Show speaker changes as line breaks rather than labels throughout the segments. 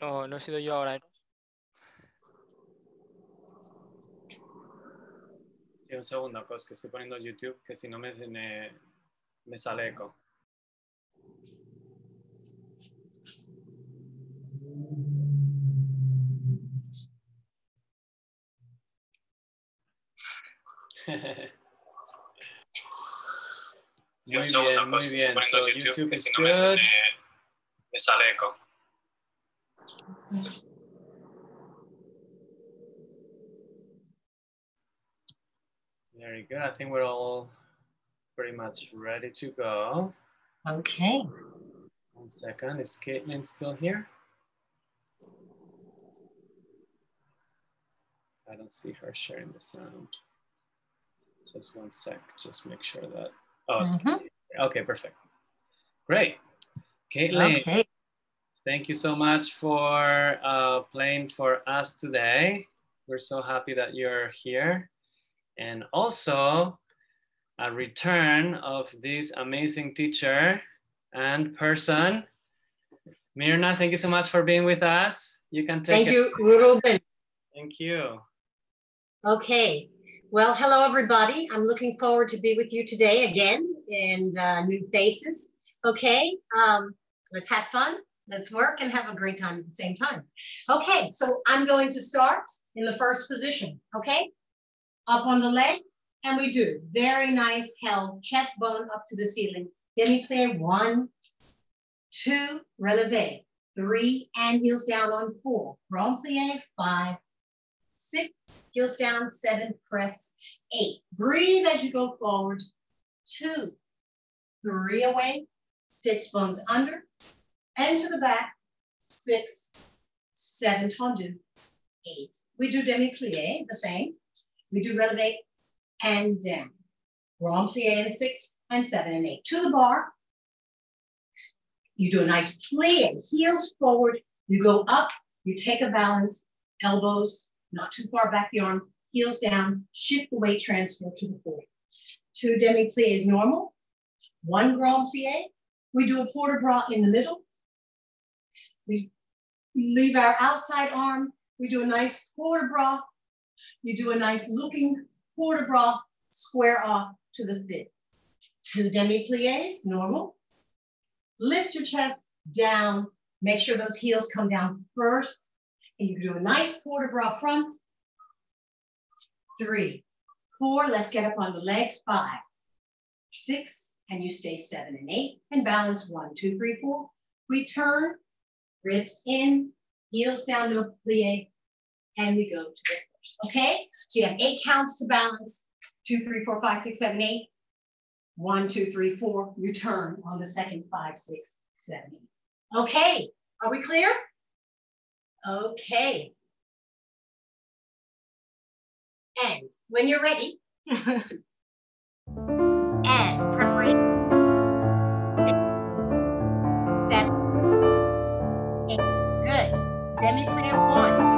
No, no he sido yo ahora.
Sí, un segundo, Cos, que estoy poniendo YouTube, que si no me, me, me sale eco. Muy bien, muy
Cos, que estoy
bien.
poniendo
So
YouTube,
is
si no me,
good.
me, me sale eco.
Very good. I think we're all pretty much ready to go.
Okay.
One second. Is Katelyn still here? I don't see her sharing the sound. Just one sec. Just make sure that. Oh,
Mhm.
okay, perfect. Great. Katelyn,
Okay.
Thank you so much for uh, playing for us today. We're so happy that you're here. And also, a return of this amazing teacher and person. Myrna, thank you so much for being with us. You can take
Thank
it.
you, Ruben.
Thank you.
Okay. Well, hello, everybody. I'm looking forward to be with you today again and uh, new faces. Okay. Um, let's have fun. Let's work and have a great time at the same time. Okay. So I'm going to start in the first position. Okay. Up on the legs. And we do very nice held chest bone up to the ceiling. Demi plie one, two, releve, three, and heels down on four. Grand plie five, six, heels down, seven, press, eight. Breathe as you go forward, two, three away, six bones under, and to the back, six, seven, tendu, eight. We do demi-plie, the same. We do releve and down. Grand plie in six and seven and eight. To the bar, you do a nice plie, heels forward, you go up, you take a balance, elbows not too far back the arms, heels down, shift the weight transfer to the floor. Two demi plie is normal. One grand plie. We do a port de bras in the middle. We leave our outside arm. We do a nice de bras. You do a nice looking de bras, square off to the fit. Two demi plies, normal. Lift your chest down. Make sure those heels come down first. And you do a nice de bras front. Three, four, let's get up on the legs. Five, six, and you stay seven and eight. And balance one, two, three, four. We turn, ribs in, heels down to a plie, and we go to the first. Okay? So you have eight counts to balance. Two, three, four, five, six, seven, eight. One, two, three, four. You turn on the second, five, six, seven, eight. Okay, are we clear? Okay. And when you're ready, one,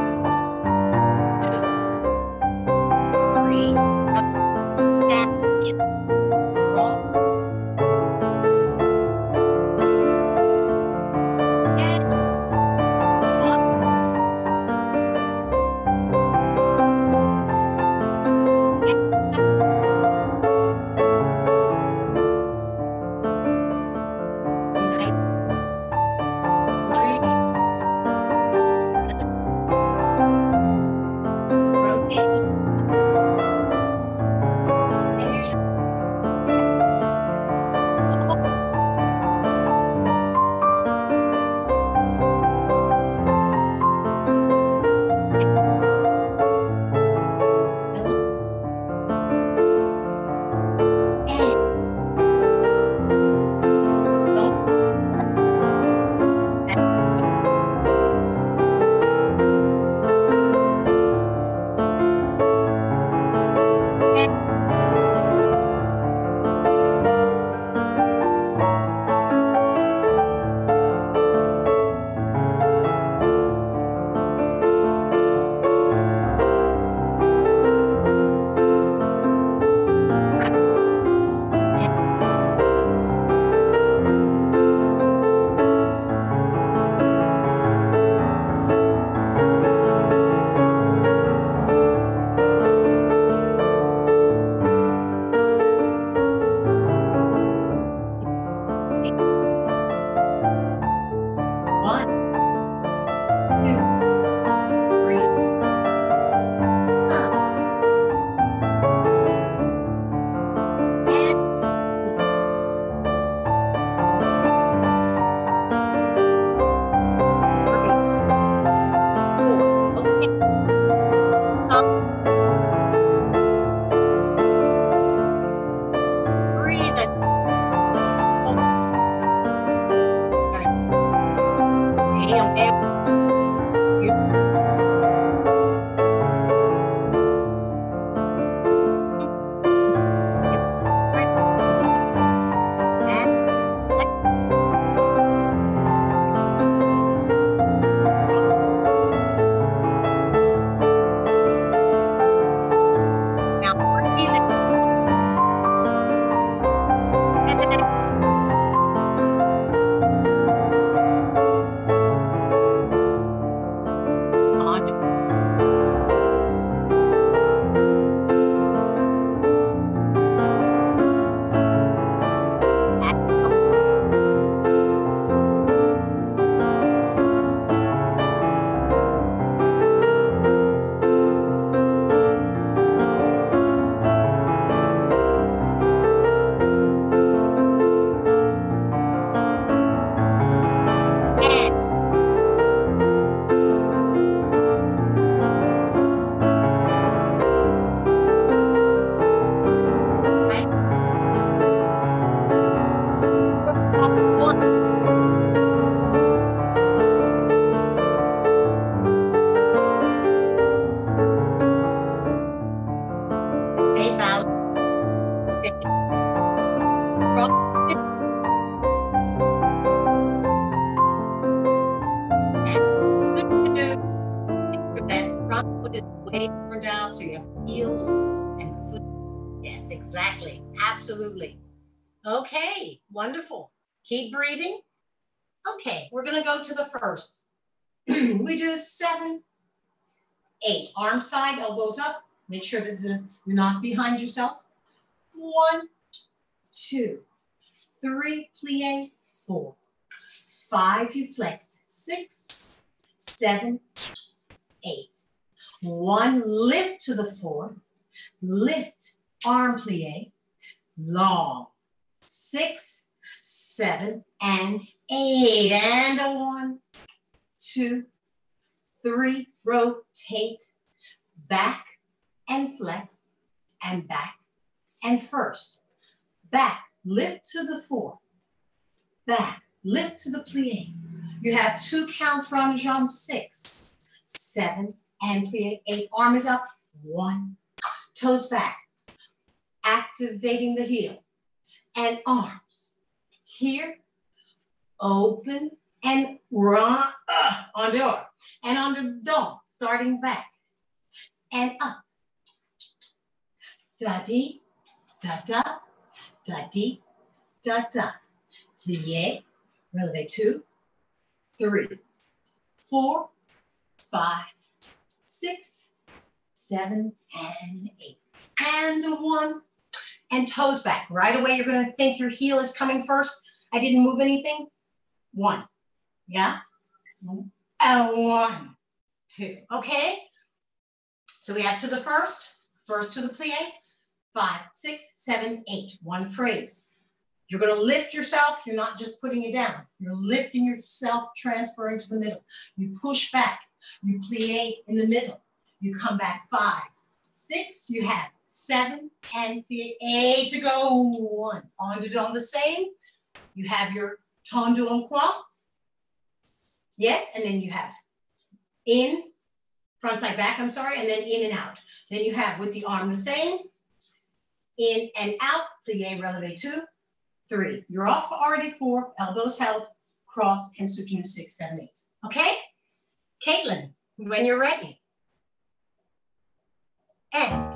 sure that the, you're not behind yourself. One, two, three, plie, four. Five, you flex. Six, seven, eight. One, lift to the fourth. Lift, arm plie, long. Six, seven, and eight. And a one, two, three. Rotate back and flex and back and first. Back, lift to the four. Back, lift to the plie. You have two counts round jump, six, seven, and plie, eight. Arm is up, one. Toes back, activating the heel. And arms, here, open, and run uh, on the door. And on the door, starting back and up. Da dee, da da. Plie, releve two, three, four, five, six, seven, and eight. And one. And toes back. Right away, you're gonna think your heel is coming first. I didn't move anything. One. Yeah? And one, two. Okay? So we have to the first, first to the plie, five, six, seven, eight. One phrase. You're going to lift yourself. You're not just putting it down. You're lifting yourself, transferring to the middle. You push back. You plie in the middle. You come back five, six. You have seven and eight to go. One. On to on the same. You have your tendu en croix. Yes, and then you have in, front side back, I'm sorry, and then in and out. Then you have with the arm the same, in and out, plie, releve two, three. You're off for already four, elbows held, cross, and soutenu six, seven, eight. Okay? Katelyn, when you're ready. And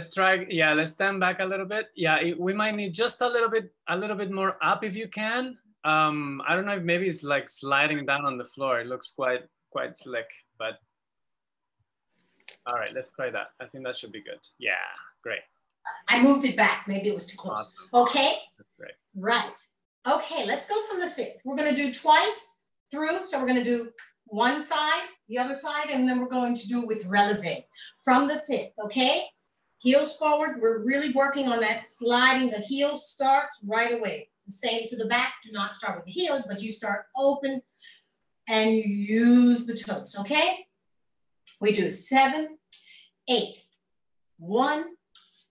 Let's try, yeah, let's stand back a little bit. Yeah, it, we might need just a little bit, a little bit more up if you can. Um, I don't know if maybe it's like sliding down on the floor. It looks quite, quite slick, but all right, let's try that. I think that should be good. Yeah, great.
I moved it back. Maybe it was too close.
Awesome.
Okay,
great.
right. Okay, let's go from the fifth. We're gonna do twice through. So we're gonna do one side, the other side, and then we're going to do it with releve from the fifth, okay? Heels forward, we're really working on that sliding. The heel starts right away. Same to the back, do not start with the heel, but you start open and you use the toes, okay? We do seven, eight, one,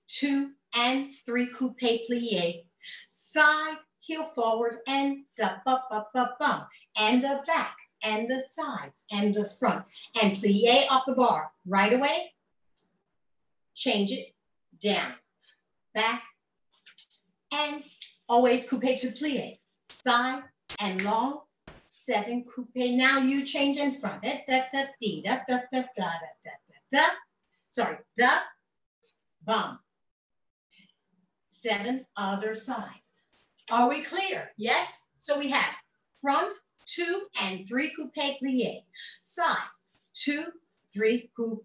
two, and three coupe plie. Side, heel forward, and up, up, up, up, bum. And the back, and the side, and the front. And plie off the bar. Right away, change it down, back, and always coupe to plie. Side and long, seven coupe. Now you change in front. Da, da, da, dee, da, da, da, da, da, da, da, da. Sorry, da, bum. Seven, other side. Are we clear? Yes? So we have front, two, and three coupe plie. Side, two, three coupe.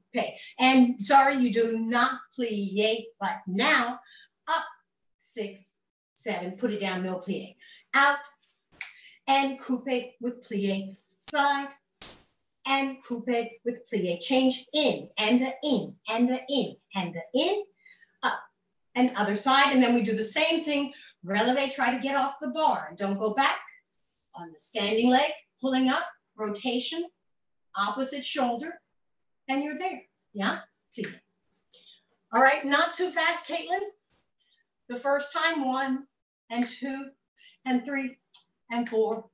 And sorry, you do not plie, but now up, six, seven, put it down, no plie. Out, and coupe with plie. Side, and coupe with plie. Change in, and a in, and a in, and a in, up, and other side. And then we do the same thing. Releve, try to get off the bar. Don't go back on the standing leg, pulling up, rotation, opposite shoulder, and you're there. Yeah, see. All right, not too fast, Katelyn. The first time, one and two and three and four,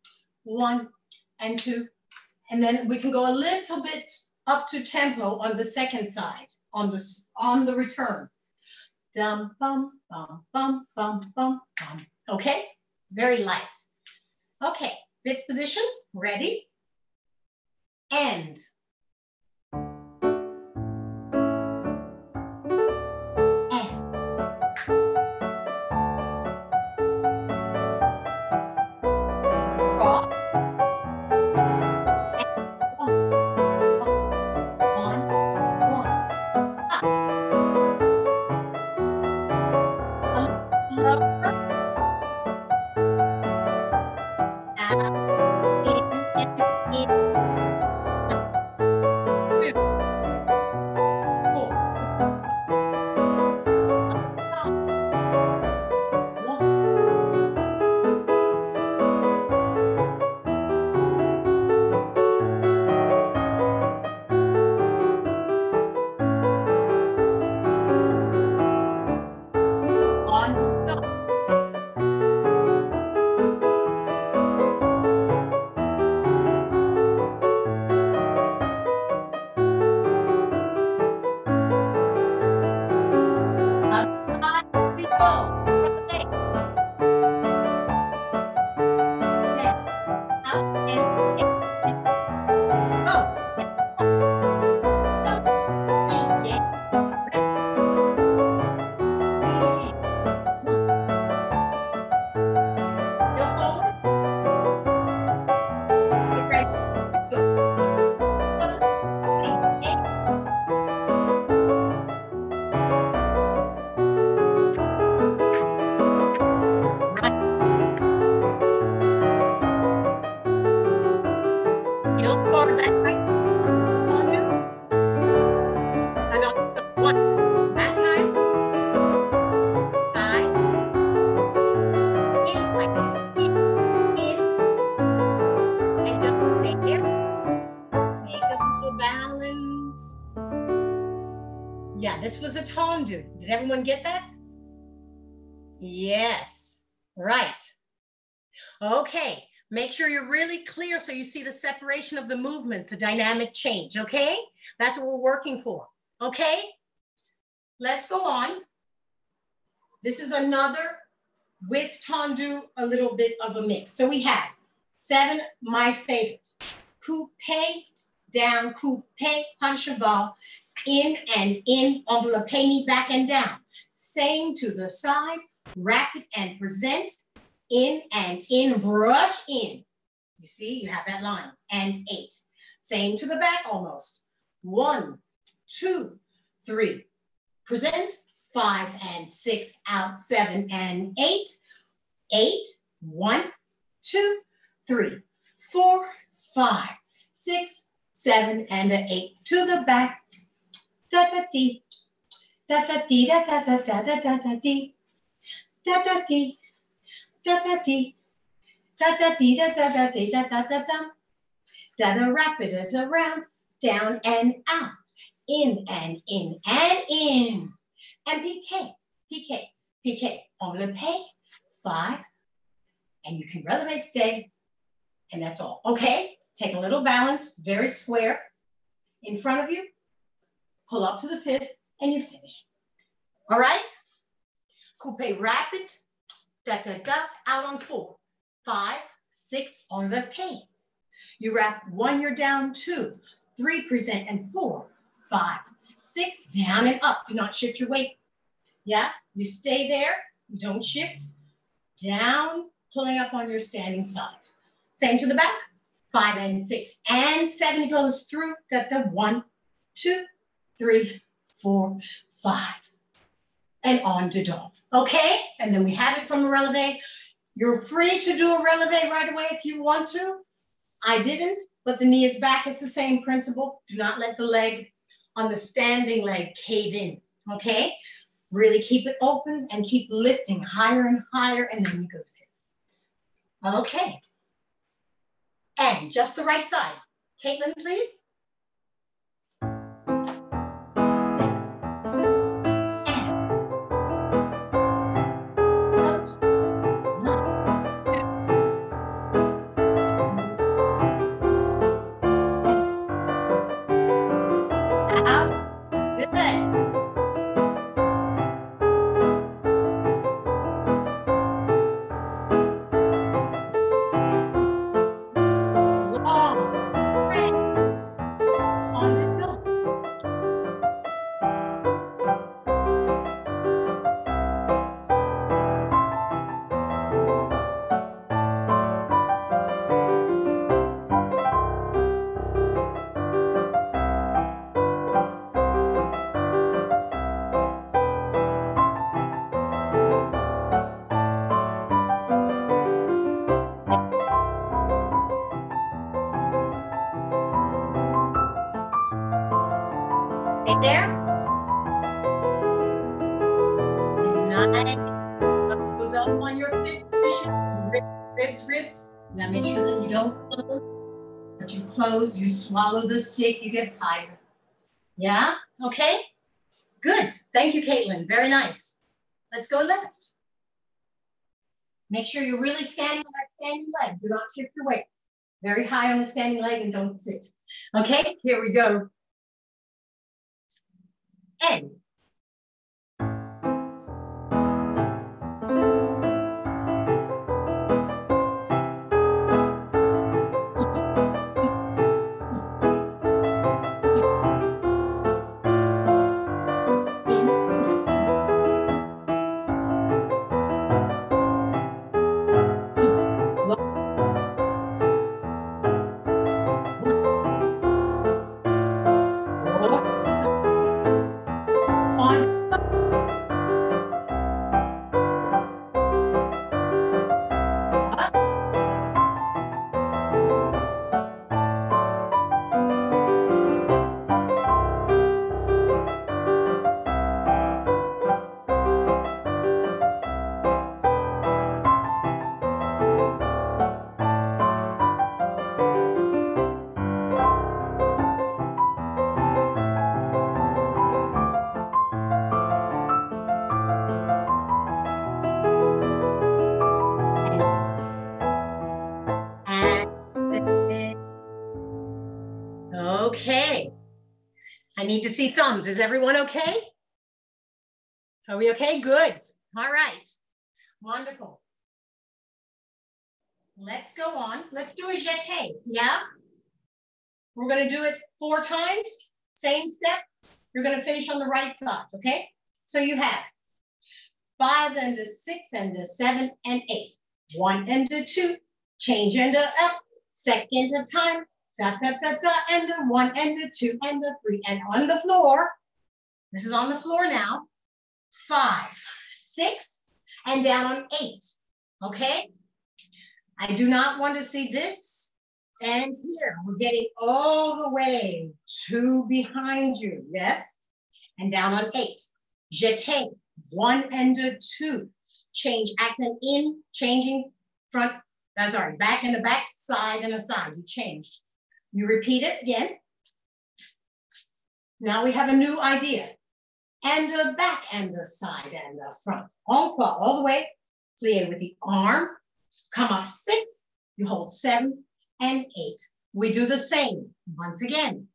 one and two. And then we can go a little bit up to tempo on the second side, on the, on the return. Dum, bum, bum, bum, bum, bum, bum. Okay, very light. Okay, fifth position, ready? And. This was. Did everyone get that? Yes. Right. Okay. Make sure you're really clear so you see the separation of the movements, the dynamic change. Okay. That's what we're working for. Okay. Let's go on. This is another with tendu, a little bit of a mix. So we have seven, my favorite. Coupe, down, coupe, pas de cheval, in and in, envelope, back and down. Same to the side, rapid and present, in and in, brush in. You see, you have that line, and eight. Same to the back almost. One, two, three. Present, five and six, out, seven and eight. Eight, one, two, three, four, five, six, seven, and eight. To the back, da da dee, da da dee, da da da da da da da dee, da da dee, da da dee, da da dee, da da da dee, da da da da, da da rapid it around, down and out, in and in and in, and piqué, piqué, piqué, on the pay, five, and you can releve stay, and that's all. Okay, take a little balance, very square, in front of you, pull up to the fifth, and you finish. All right? Coupe rapid, da da da, out on four, five, six on the pain. You wrap one, you're down two, three, present, and four, five, six, down and up. Do not shift your weight. Yeah, you stay there, you don't shift. Down, pulling up on your standing side. Same to the back, five and six and seven goes through, da da, one, two, three, four, five, and on to dog. Okay, and then we have it from a releve. You're free to do a releve right away if you want to. I didn't, but the knee is back. It's the same principle. Do not let the leg on the standing leg cave in, okay? Really keep it open and keep lifting higher and higher, and then you go to it. Okay. And just the right side. Katelyn, please. Close, you swallow the stick, you get higher. Yeah, okay? Good, thank you, Katelyn, very nice. Let's go left. Make sure you're really standing on that standing leg. Do not shift your weight. Very high on the standing leg and don't sit. Okay, here we go. End. Thumbs. Is everyone okay? Are we okay? Good. All right. Wonderful. Let's go on. Let's do a jeté. Yeah? We're going to do it four times, same step. You're going to finish on the right side, okay? So you have five and a six and a seven and eight. One and a two, change and a up, second of time, da da da da, one and a two and a three, and on the floor. This is on the floor now. Five, six, and down on eight. Okay? I do not want to see this and here. We're getting all the way to behind you. Yes? And down on eight. Jeté, one and a two. Change accent in, changing front, that's sorry, back and the back, side and a side. You changed. You repeat it again. Now we have a new idea. And a back and a side and a front. Encore, all the way. Plie with the arm. Come up six. You hold seven and eight. We do the same once again.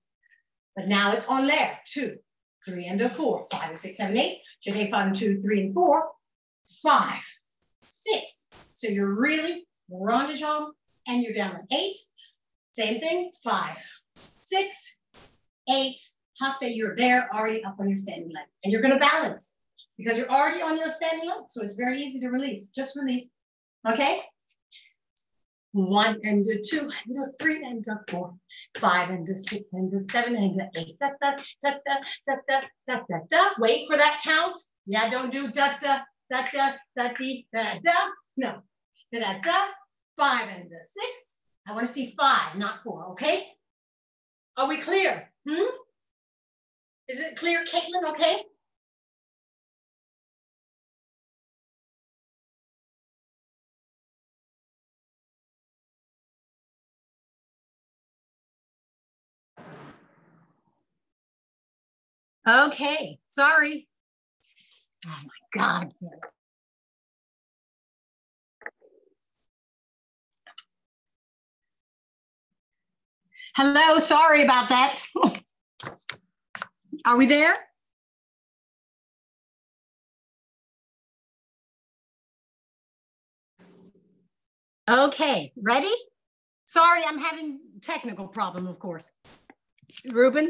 But now it's on there. Two, three, and a four. Five, and six, seven, eight. Jeté five, and two, three, and four. Five, six. So you're really rendezvous and you're down on eight. Same thing, five, six, eight, passe, you're there already up on your standing leg. And you're gonna balance because you're already on your standing leg. So it's very easy to release, just release, okay? One and a two and a three and a four, five and a six and a seven and a eight. Da, da, da, da, da, da, da, da, da. Wait for that count. Yeah, don't do da, da, da, da, da, da, da, da. No, da, da, da. Five and a six. I want to see five, not four, okay? Are we clear? Hmm? Is it clear, Katelyn, okay? Okay, sorry. Oh my God. Hello, sorry about that. Are we there? Okay, ready? Sorry, I'm having technical problem, of course. Ruben?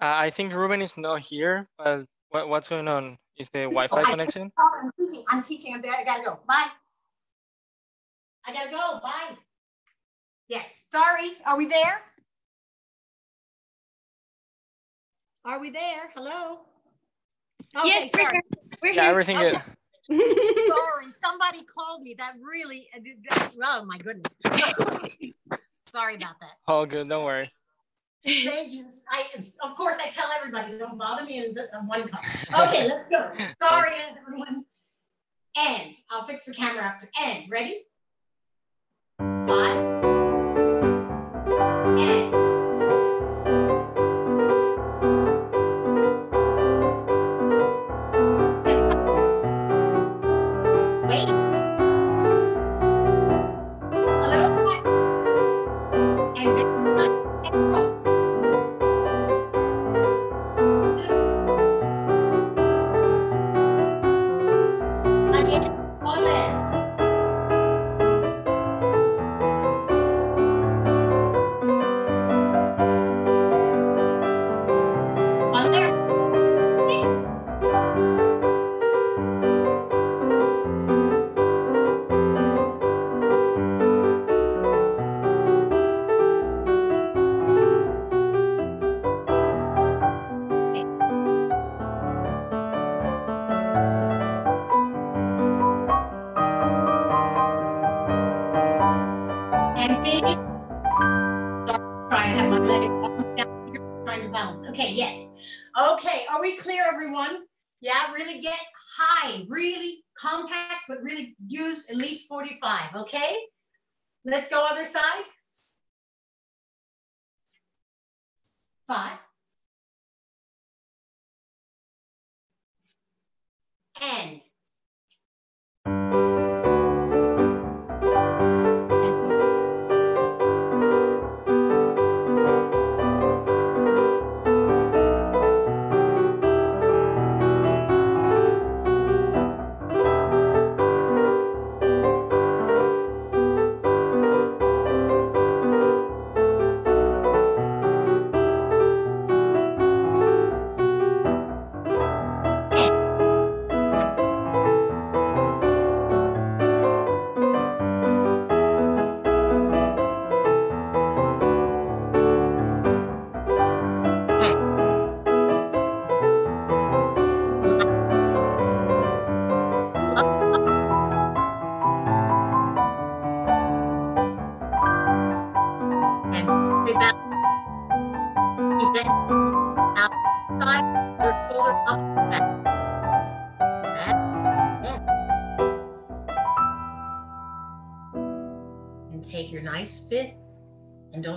Uh, I think Ruben is not here, but what, what's going on? Is the Wi-Fi
Oh,
connection?
I'm teaching, I'm teaching, I'm, I gotta go, bye. I gotta go, bye. Yes, sorry, are we there? Are we there? Hello? Okay,
yes, we're
sorry.
here.
Yeah, everything
Okay.
good.
Sorry, somebody called me. That really, uh, oh my goodness. Sorry about that.
All good, don't worry.
Thank you. I, of course, I tell everybody, don't bother me in the, in one cup. Okay, let's go. Sorry, everyone. And I'll fix the camera after. And ready? Five. 哎。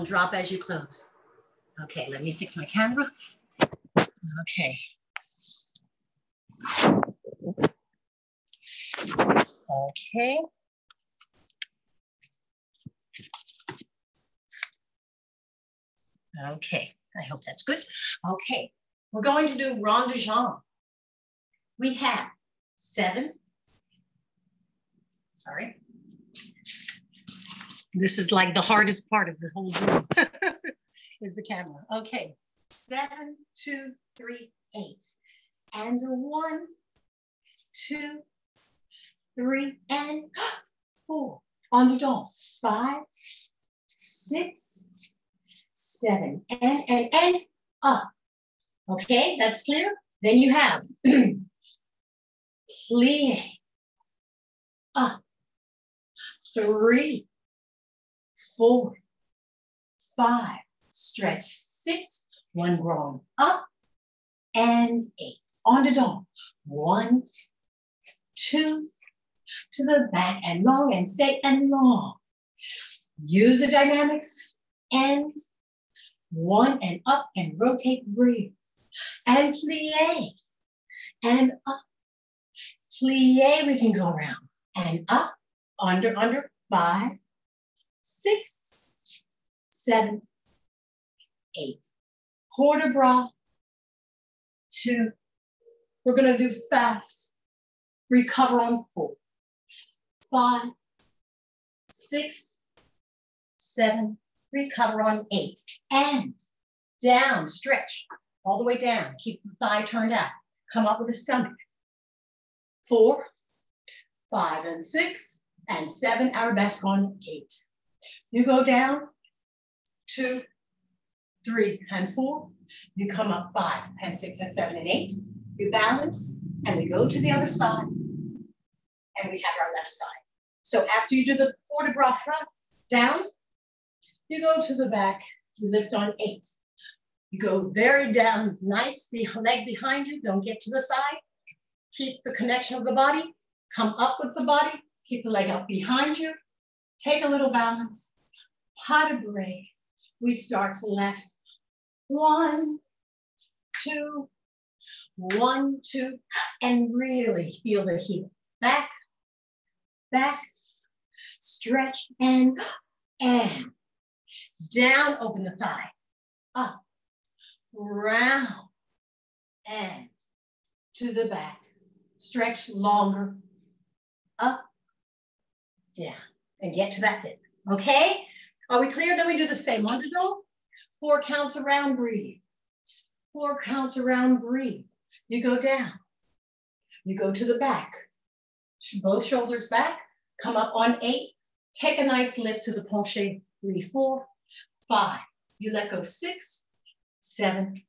Drop as you close. Okay, let me fix my camera. Okay. Okay. Okay, I hope that's good. Okay, we're going to do rond de jambe. We have seven. Sorry. This is like the hardest part of the whole Zoom is the camera. Okay, seven, two, three, eight. And one, two, three, and four. On the dome. Five, six, seven, and, and, and up. Okay, that's clear? Then you have plie, up, three, four, five, stretch, six, one grown up, and eight. On the dome. One, two, to the back and long and stay and long. Use the dynamics and one and up and rotate, breathe. And plie and up. Plie, we can go around and up, under, under, five, six, seven, eight. De bras, two. We're gonna do fast. Recover on four, five, six, seven, recover on eight. And down, stretch all the way down. Keep the thigh turned out. Come up with the stomach. Four, five, and six, and seven, arabesque on eight. You go down, two, three, and four. You come up five, and six, and seven, and eight. You balance, and we go to the other side, and we have our left side. So after you do the port de bras front, down, you go to the back, you lift on eight. You go very down, nice leg behind you, don't get to the side. Keep the connection of the body, come up with the body, keep the leg up behind you, take a little balance, pas de bourrée. We start to left, one, two, one, two, and really feel the heel. Back, back, stretch, and, and down, open the thigh, up, round, and to the back. Stretch longer, up, down, and get to that hip. Okay? Are we clear? Then we do the same underdog. Four counts around, breathe. Four counts around, breathe. You go down. You go to the back. Both shoulders back. Come up on eight. Take a nice lift to the penché. Three, four, five. You let go six, seven,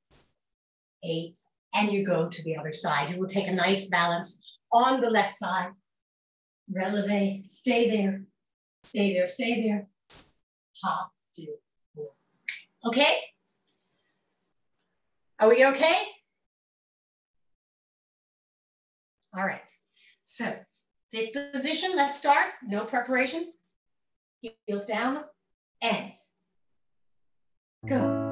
eight, and you go to the other side. You will take a nice balance on the left side. Releve, stay there, stay there, stay there. Hop, two, four. Okay? Are we okay? All right. So, fifth position, let's start. No preparation. Heels down and go.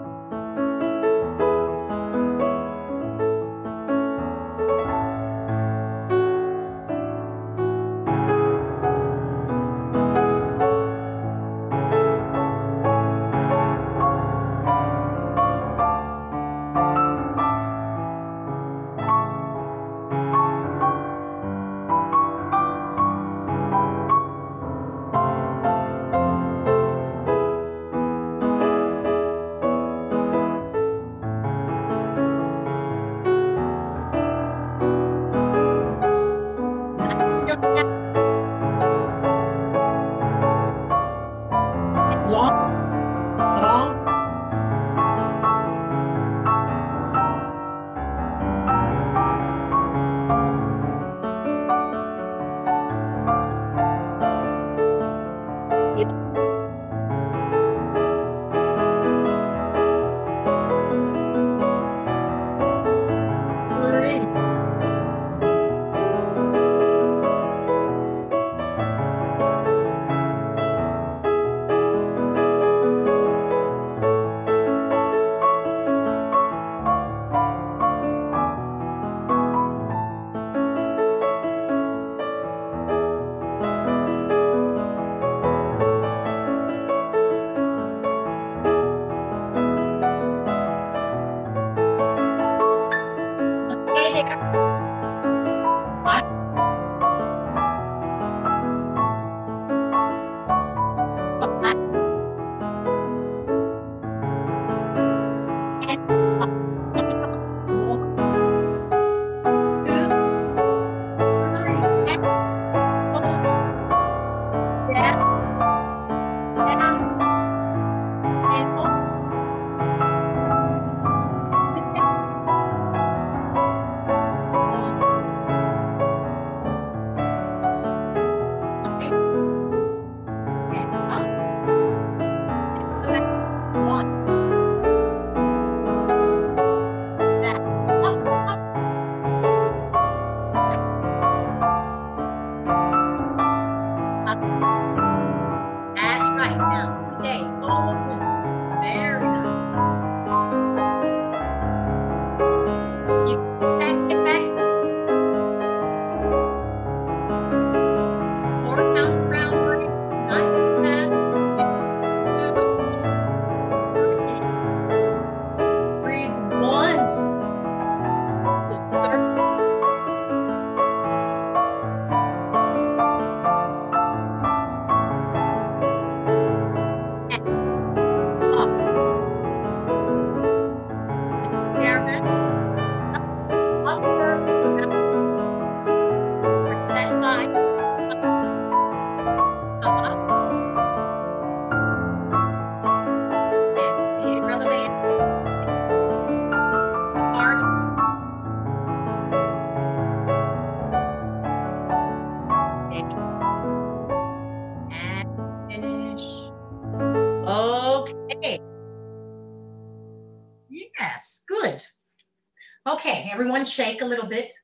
Little bit.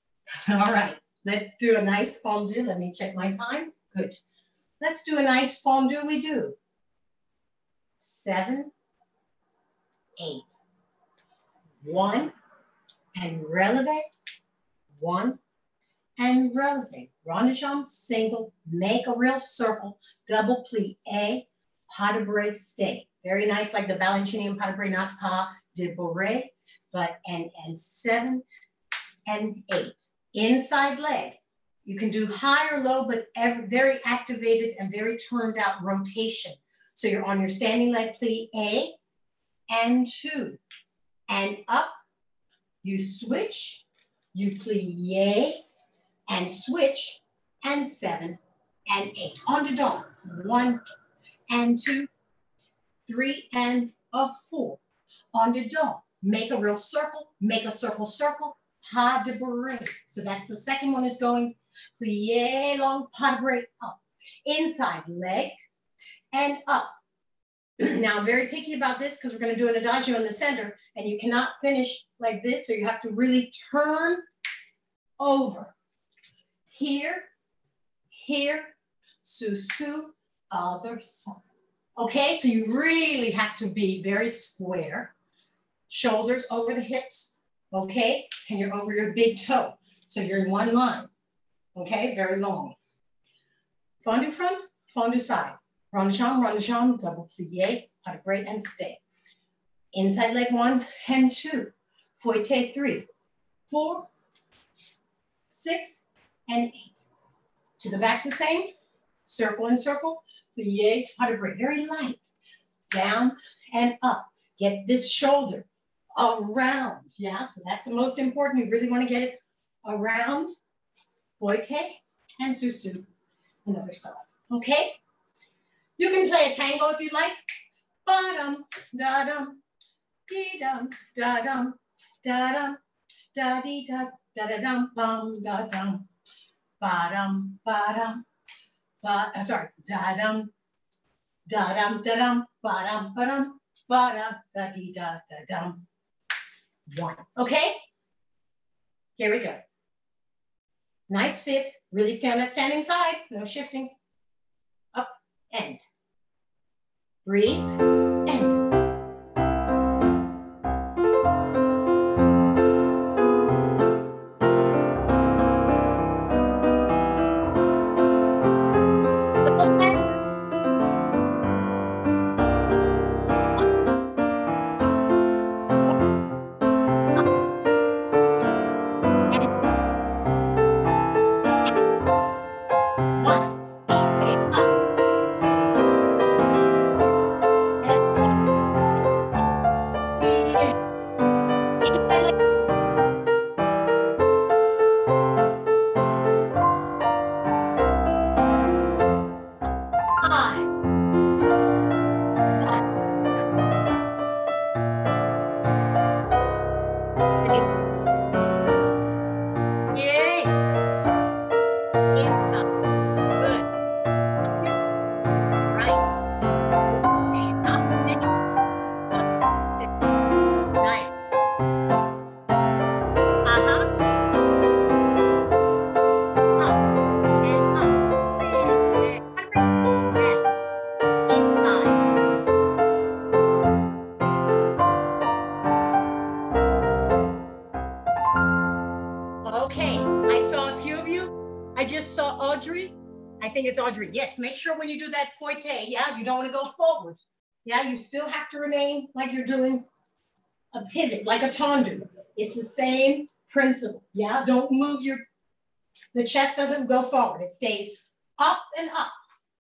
All right, let's do a nice fondu. Let me check my time. Good. Let's do a nice fondu we do. Seven, eight, one, and releve, one, and releve. Rond de jambe, single, make a real circle, double plie, A, pas de bourrée, stay. Very nice, like the Valentinian pas de bourrée, not pas de bourrée, but and and seven and eight. Inside leg. You can do high or low, but very activated and very turned out rotation. So you're on your standing leg plie A and two and up. You switch, you plie and switch and seven and eight. On to dawn. One and two, three and a four. On to dawn. Make a real circle, make a circle, circle, pas de bourrée. So that's the second one is going plie long, pas de bourrée, up. Inside leg and up. now I'm very picky about this because we're going to do an adagio in the center and you cannot finish like this. So you have to really turn over. Here, here, su-su, other side. Okay, so you really have to be very square. Shoulders over the hips, okay? And you're over your big toe. So you're in one line, okay? Very long. Fondu front, fondu side. Rond de double plie, pas de and stay. Inside leg one and two. Fouette three, four, six, and eight. To the back the same. Circle and circle. Plie, pas de. Very light. Down and up. Get this shoulder around. Yeah, so that's the most important. You really want to get it around. Fouette and susu. Another song. Okay? You can play a tango if you like. Ba-dum, da-dum, dee-dum, da-dum, da-dum, da-dee-da, da-da-dum, bum, da-dum, ba-dum, ba-dum, ba, uh, sorry, da-dum, da-dum, da-dum, ba-dum, ba-dum, ba-da, da-dee-da, da-dum. One, okay? Here we go. Nice fit, really stay on that standing side, no shifting. Up, end. Breathe, faster. Sure when you do that fouette, yeah, you don't want to go forward. Yeah, you still have to remain like you're doing a pivot, like a tendu. It's the same principle. Yeah, don't move your, the chest doesn't go forward. It stays up and up,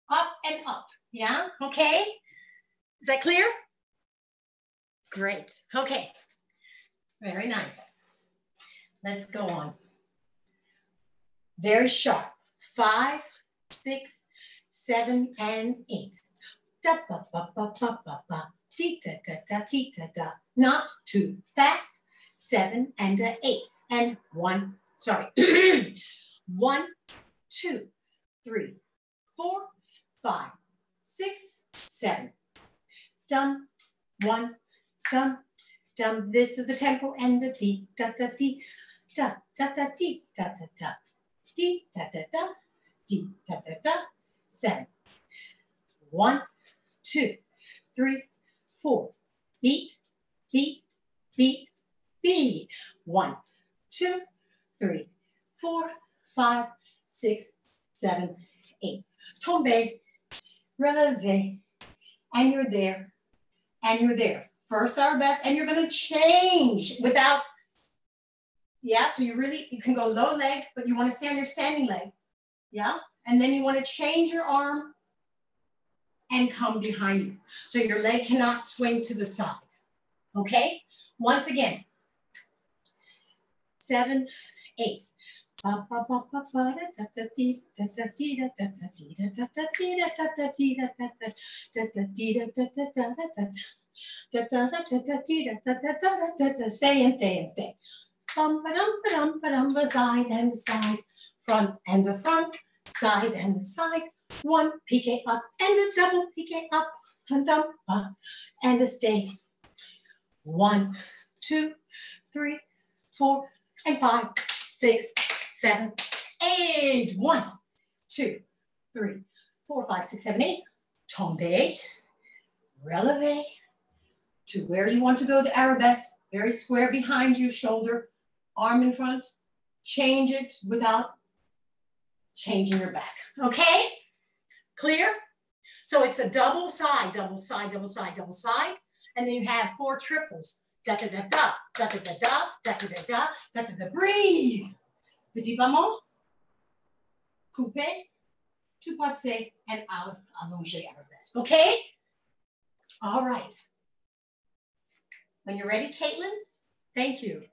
up and up. Yeah, okay. Is that clear? Great, okay. Very nice. Let's go on. Very sharp. Five, six, seven, and eight. Da, ba, ba, ba, ba, ba, ba. Dee, da, da, da, dee, da, da. Not too fast. Seven and a eight. And one, sorry. one, two, three, four, five, six, seven. Dum, one, dum, dum. This is the tempo and the dee, da, da, dee, da, da, da, dee, da, da, da. Dee, da, da, da, dee, da, da, da. Seven. One, two, three, four. Beat, beat, beat, beat. One, two, three, four, five, six, seven, eight. Tombe, releve, and you're there, and you're there. First our best, and you're gonna change without, yeah, so you really, you can go low leg, but you wanna stay on your standing leg, yeah? And then you wanna change your arm and come behind you. So your leg cannot swing to the side, okay? Once again, seven, eight. Stay and stay and stay. Side and side, front and a front, side and the side. One piqué up and a double piqué up and dump up and a stay. One, two, three, four, and five, six, seven, eight. One, two, three, four, five, six, seven, eight. Tombe, releve to where you want to go, the arabesque, very square behind you, shoulder, arm in front. Change it without changing your back. Okay? Clear? So it's a double side, double side, double side, double side. And then you have four triples. Da da da da, da da da da, da da da da, da da da. Breathe. Petit bamon. Coupe. To passer and out, allongé arabesque. Okay? All right. When you're ready, Katelyn, thank you.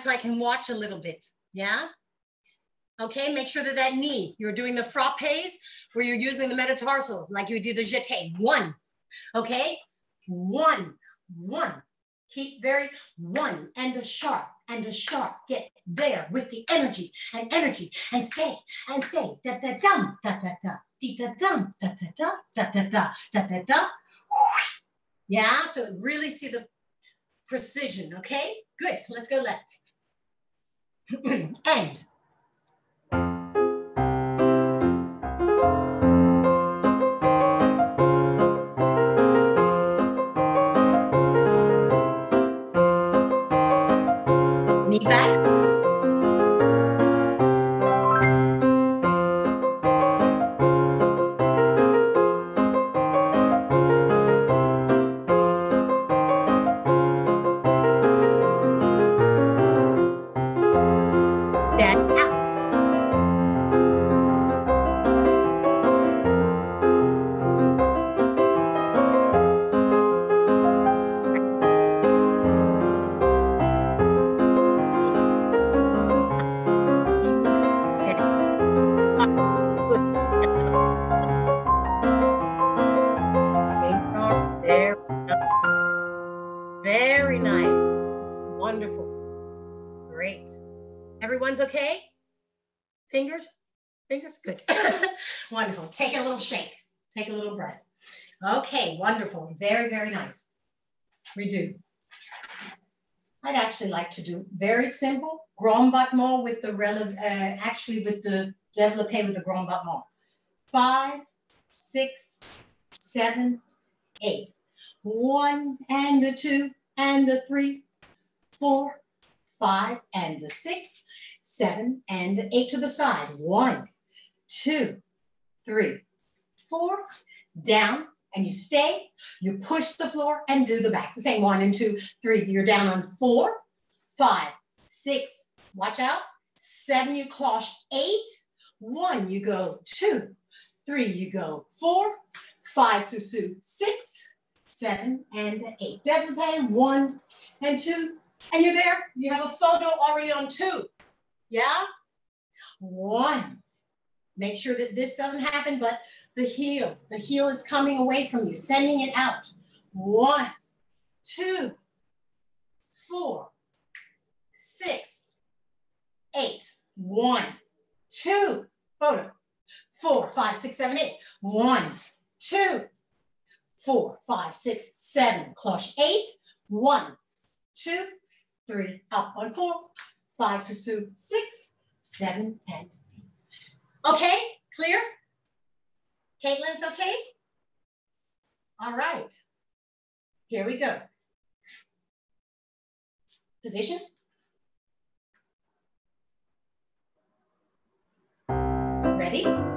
so I can watch a little bit, yeah? Okay, make sure that that knee, you're doing the frappes where you're using the metatarsal like you did the jeté, one, okay? One, one, keep very, one, and a sharp, and a sharp, get there with the energy, and energy, and stay, and stay, da-da-dum, da-da-da, dee-da-dum, da-da-da, da-da-da, da-da-da, yeah, so really see the precision, okay? Good, let's go left. and like to do very simple grand battement with the relevant, uh, actually with the développé with the grand battement. Five, six, seven, eight. One and a two and a three, four, five and a six, seven and an eight to the side. One, two, three, four, down, and you stay, you push the floor and do the back. The same one and two, three. You're down on four, five, six, watch out. Seven, you cloche eight. One, you go two. Three, you go four. Five, susu, six, seven, and eight. Développé, one and two. And you're there. You have a photo already on two. Yeah? One. Make sure that this doesn't happen, but the heel. The heel is coming away from you, sending it out. One, two, four, six, eight. One, two, photo. Four, five, six, seven, eight. One, two, four, five, six, seven. Cloche eight. One, two, three, up on four, five, susu, six, seven, and eight. Okay, clear? Katelyn's okay? All right. Here we go. Position. Ready?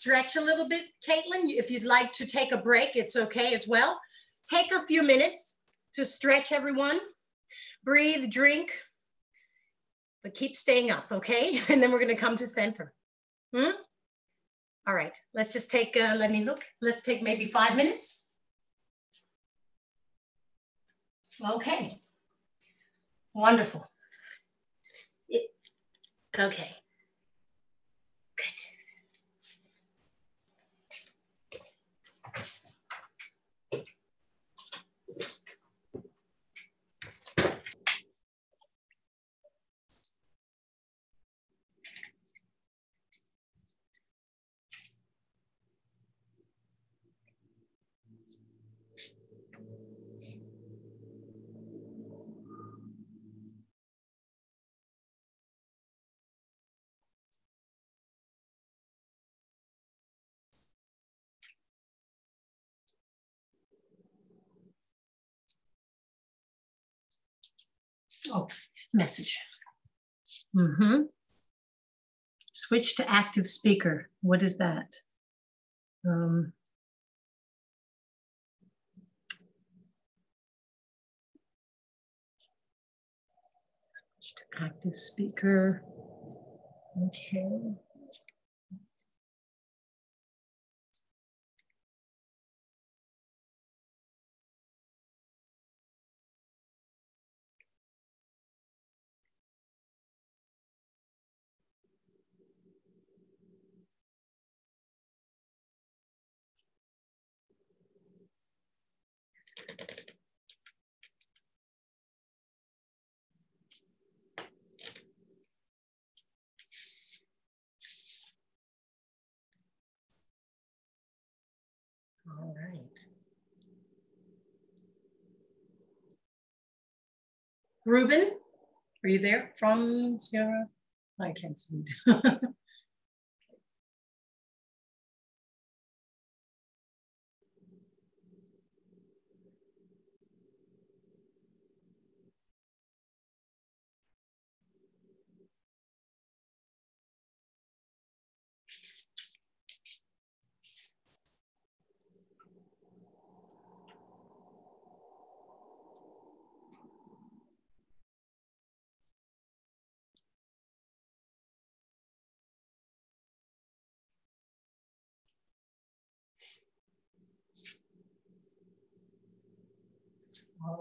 Stretch a little bit, Katelyn. If you'd like to take a break, it's okay as well. Take a few minutes to stretch, everyone. Breathe, drink, but keep staying up, okay? And then we're going to come to center. Hmm? All right, let's just take, uh, let me look. Let's take maybe five minutes. Okay. Wonderful. It- okay. Good. Oh, message. Mm-hmm. Switch to active speaker. What is that? Um, switch to active speaker. Okay. Ruben, are you there from Sierra? I can't see. All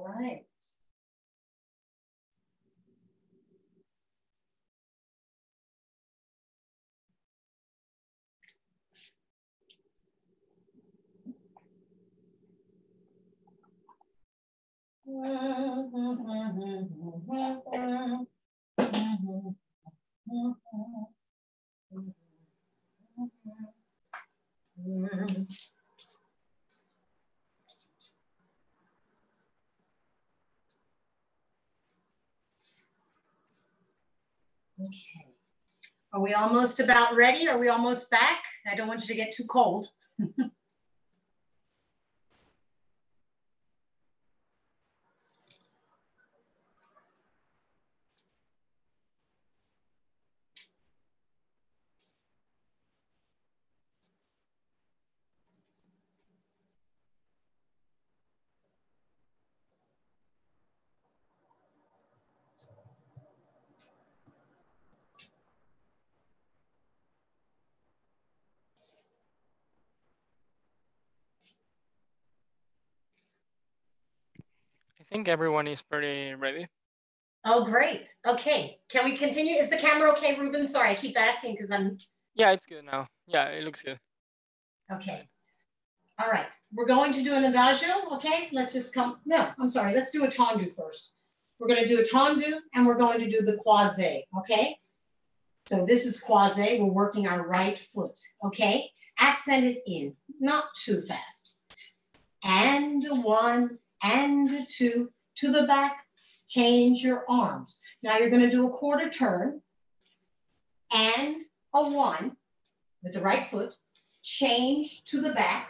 right. Okay. Are we almost about ready? Are we almost back? I don't want you to get too cold.
think everyone is pretty ready.
Oh, great. Okay. Can we continue? Is the camera okay, Ruben? Sorry, I keep asking because I'm
Yeah, it's good now. Yeah, it looks good.
okay. All right. We're going to do an adagio. Okay. Let's just come. No, I'm sorry. Let's do a tendu first. We're going to do a tendu and we're going to do the croisé. Okay. So this is croisé. We're working our right foot. Okay. Accent is in, not too fast. And one and two to the back, change your arms. Now you're going to do a quarter turn and a one with the right foot, change to the back,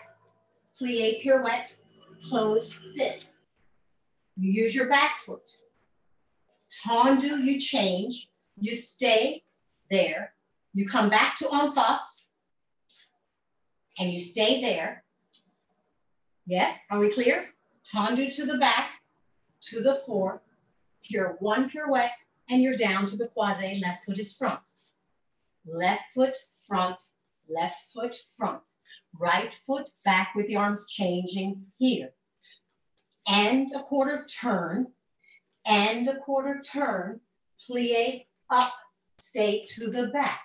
plie pirouette, close fifth. You use your back foot. Tendu, you change, you stay there, you come back to en face, and you stay there. Yes, are we clear? Tendu to the back, to the four, pure one pirouette, and you're down to the croisé, left foot is front. Left foot front, left foot front. Right foot back with the arms changing here. And a quarter turn, and a quarter turn, plie up, stay to the back.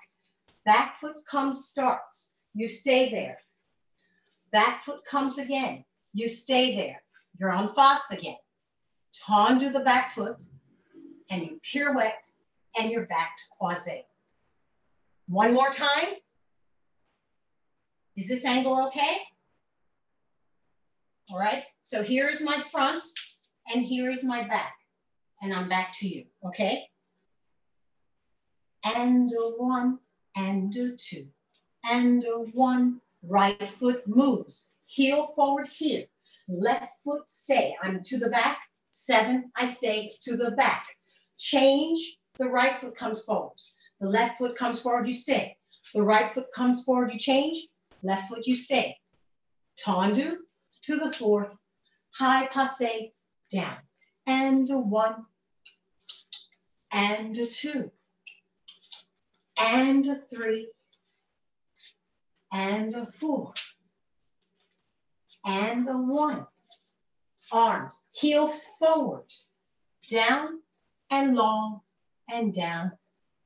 Back foot comes, starts. You stay there. Back foot comes again. You stay there. You're on face again. Tendu the back foot, and you pirouette, and you're back to croisé. One more time. Is this angle okay? All right, so here's my front and here's my back. And I'm back to you, okay? And a one, and a two, and a one. Right foot moves, heel forward here. Left foot stay, I'm to the back. Seven, I stay to the back. Change, the right foot comes forward. The left foot comes forward, you stay. The right foot comes forward, you change. Left foot, you stay. Tendu to the fourth. High passe down. And a one. And a two. And a three. And a four. And a one. Arms, heel forward. Down and long and down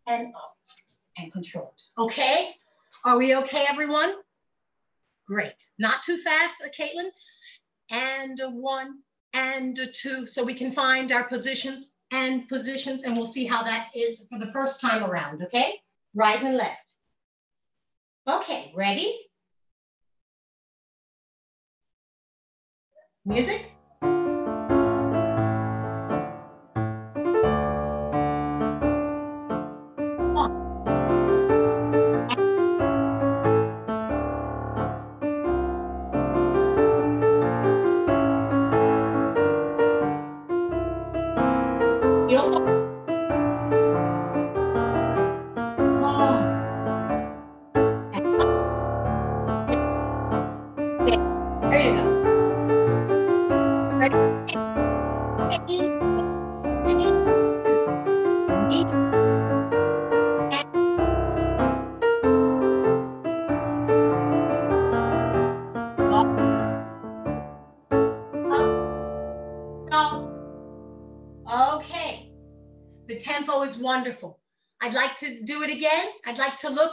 and up and controlled. Okay? Are we okay, everyone? Great. Not too fast, uh, Katelyn. And a one and a two, so we can find our positions and positions, and we'll see how that is for the first time around, okay? Right and left. Okay, ready? Music?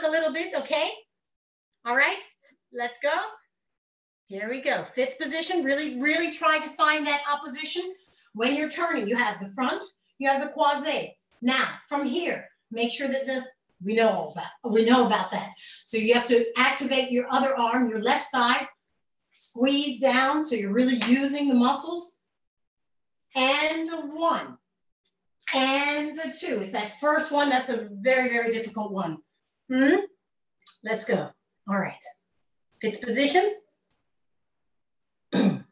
A little bit, okay? All right, let's go. Here we go. Fifth position, really, really try to find that opposition. When you're turning, you have the front, you have the croisé. Now, from here, make sure that the, we know all about, we know about that. So you have to activate your other arm, your left side, squeeze down so you're really using the muscles. And a one, and a two. It's that first one, that's a very, very difficult one. Hmm? Let's go. All right. Fifth position. Katelyn,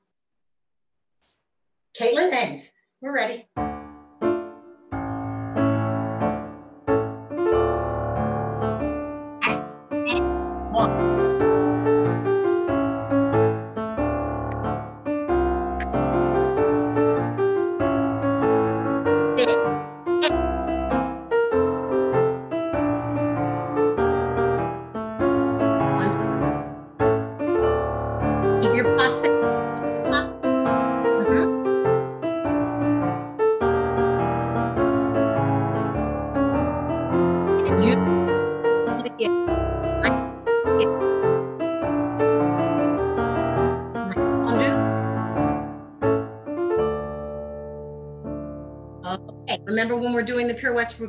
end. We're ready.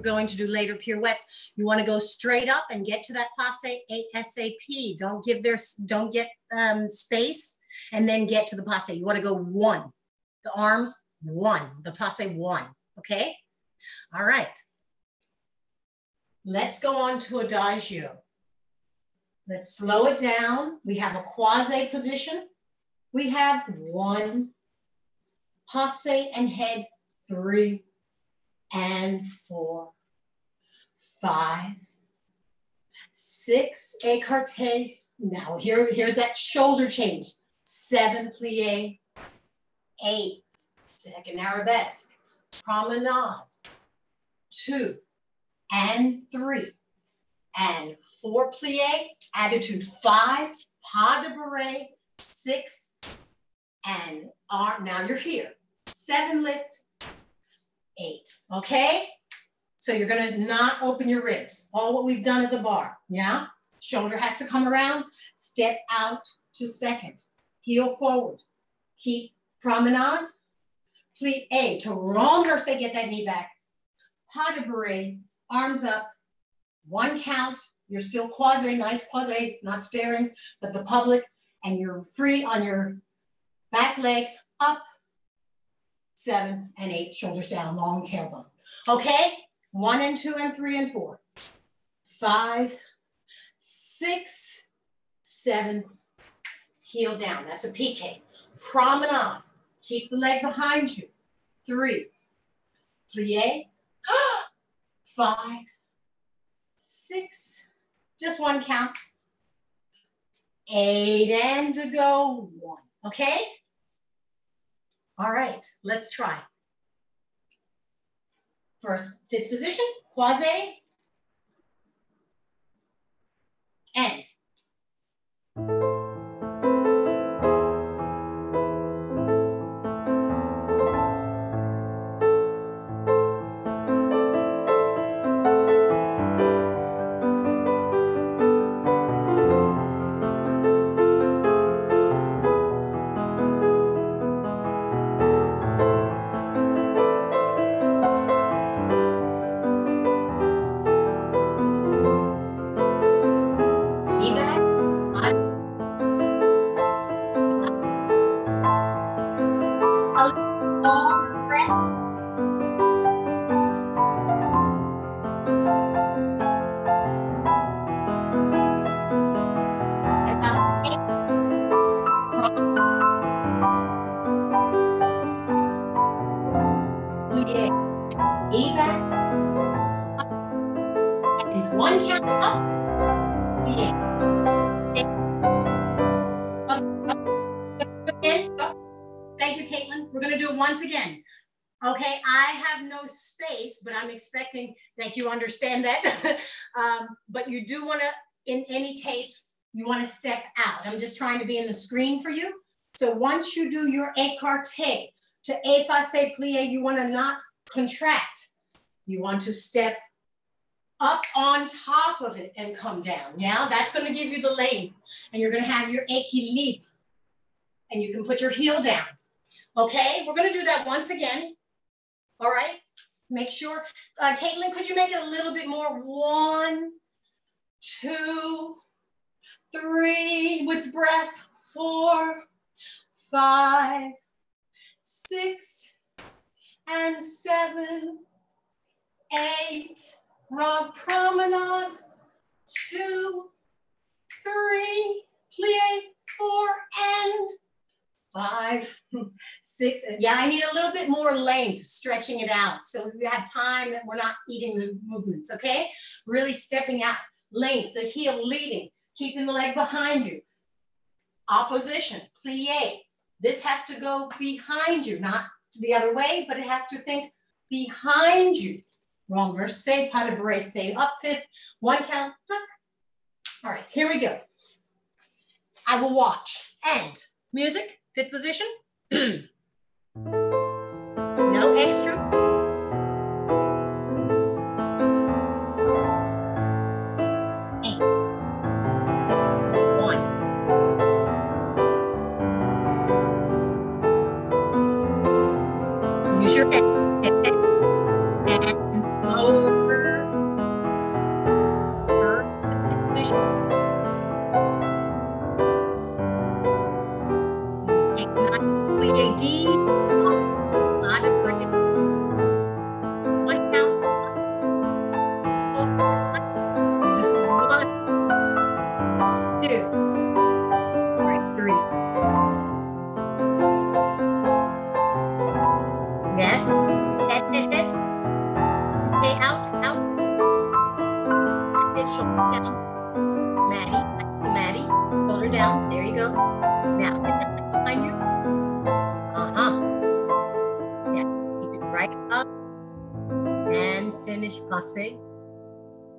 Going to do later pirouettes. You want to go straight up and get to that passe ASAP. Don't give their, don't get um, space and then get to the passe. You want to go one, the arms, one, the passe one, okay? All right. Let's go on to adagio. Let's slow it down. We have a croisé position. We have one, passe and head, three, and four, five, six, écarté. Now here, here's that shoulder change. Seven, plie, eight, second arabesque, promenade, two, and three, and four plie, attitude five, pas de bourrée, six, and arm, now you're here. Seven lift, eight, okay? So you're gonna not open your ribs, all what we've done at the bar, yeah? Shoulder has to come around, step out to second, heel forward, keep promenade, plie A, to renverse, get that knee back, pas de bourrée, arms up, one count, you're still croisé, nice croisé, not staring, but the public, and you're free on your back leg, up, seven and eight, shoulders down, long tailbone. Okay, one and two and three and four, five, six, seven, heel down. That's a piqué. Promenade. Keep the leg behind you. Three, plie, five, six, just one count. Eight and to go, one. Okay? All right, let's try. First, fifth position, croisé, end. I'm just trying to be in the screen for you. So once you do your écarté to effacé plié, you wanna not contract. You want to step up on top of it and come down. Yeah, that's gonna give you the length. And you're gonna have your équilibre. And you can put your heel down. Okay, we're gonna do that once again. All right, make sure, uh, Katelyn, could you make it a little bit more? One, two, three, with breath, four, five, six, and seven, eight, rock promenade, two, three, plie, four, and five, six. and- Yeah, I need a little bit more length, stretching it out. So we have time that we're not eating the movements, okay? Really stepping out, length, the heel leading, keeping the leg behind you. Opposition, plie. This has to go behind you, not the other way, but it has to think behind you. Renversé, pas de bourrée, stay up fifth, one count, tuck. All right, here we go. I will watch. And music, fifth position. no extras. And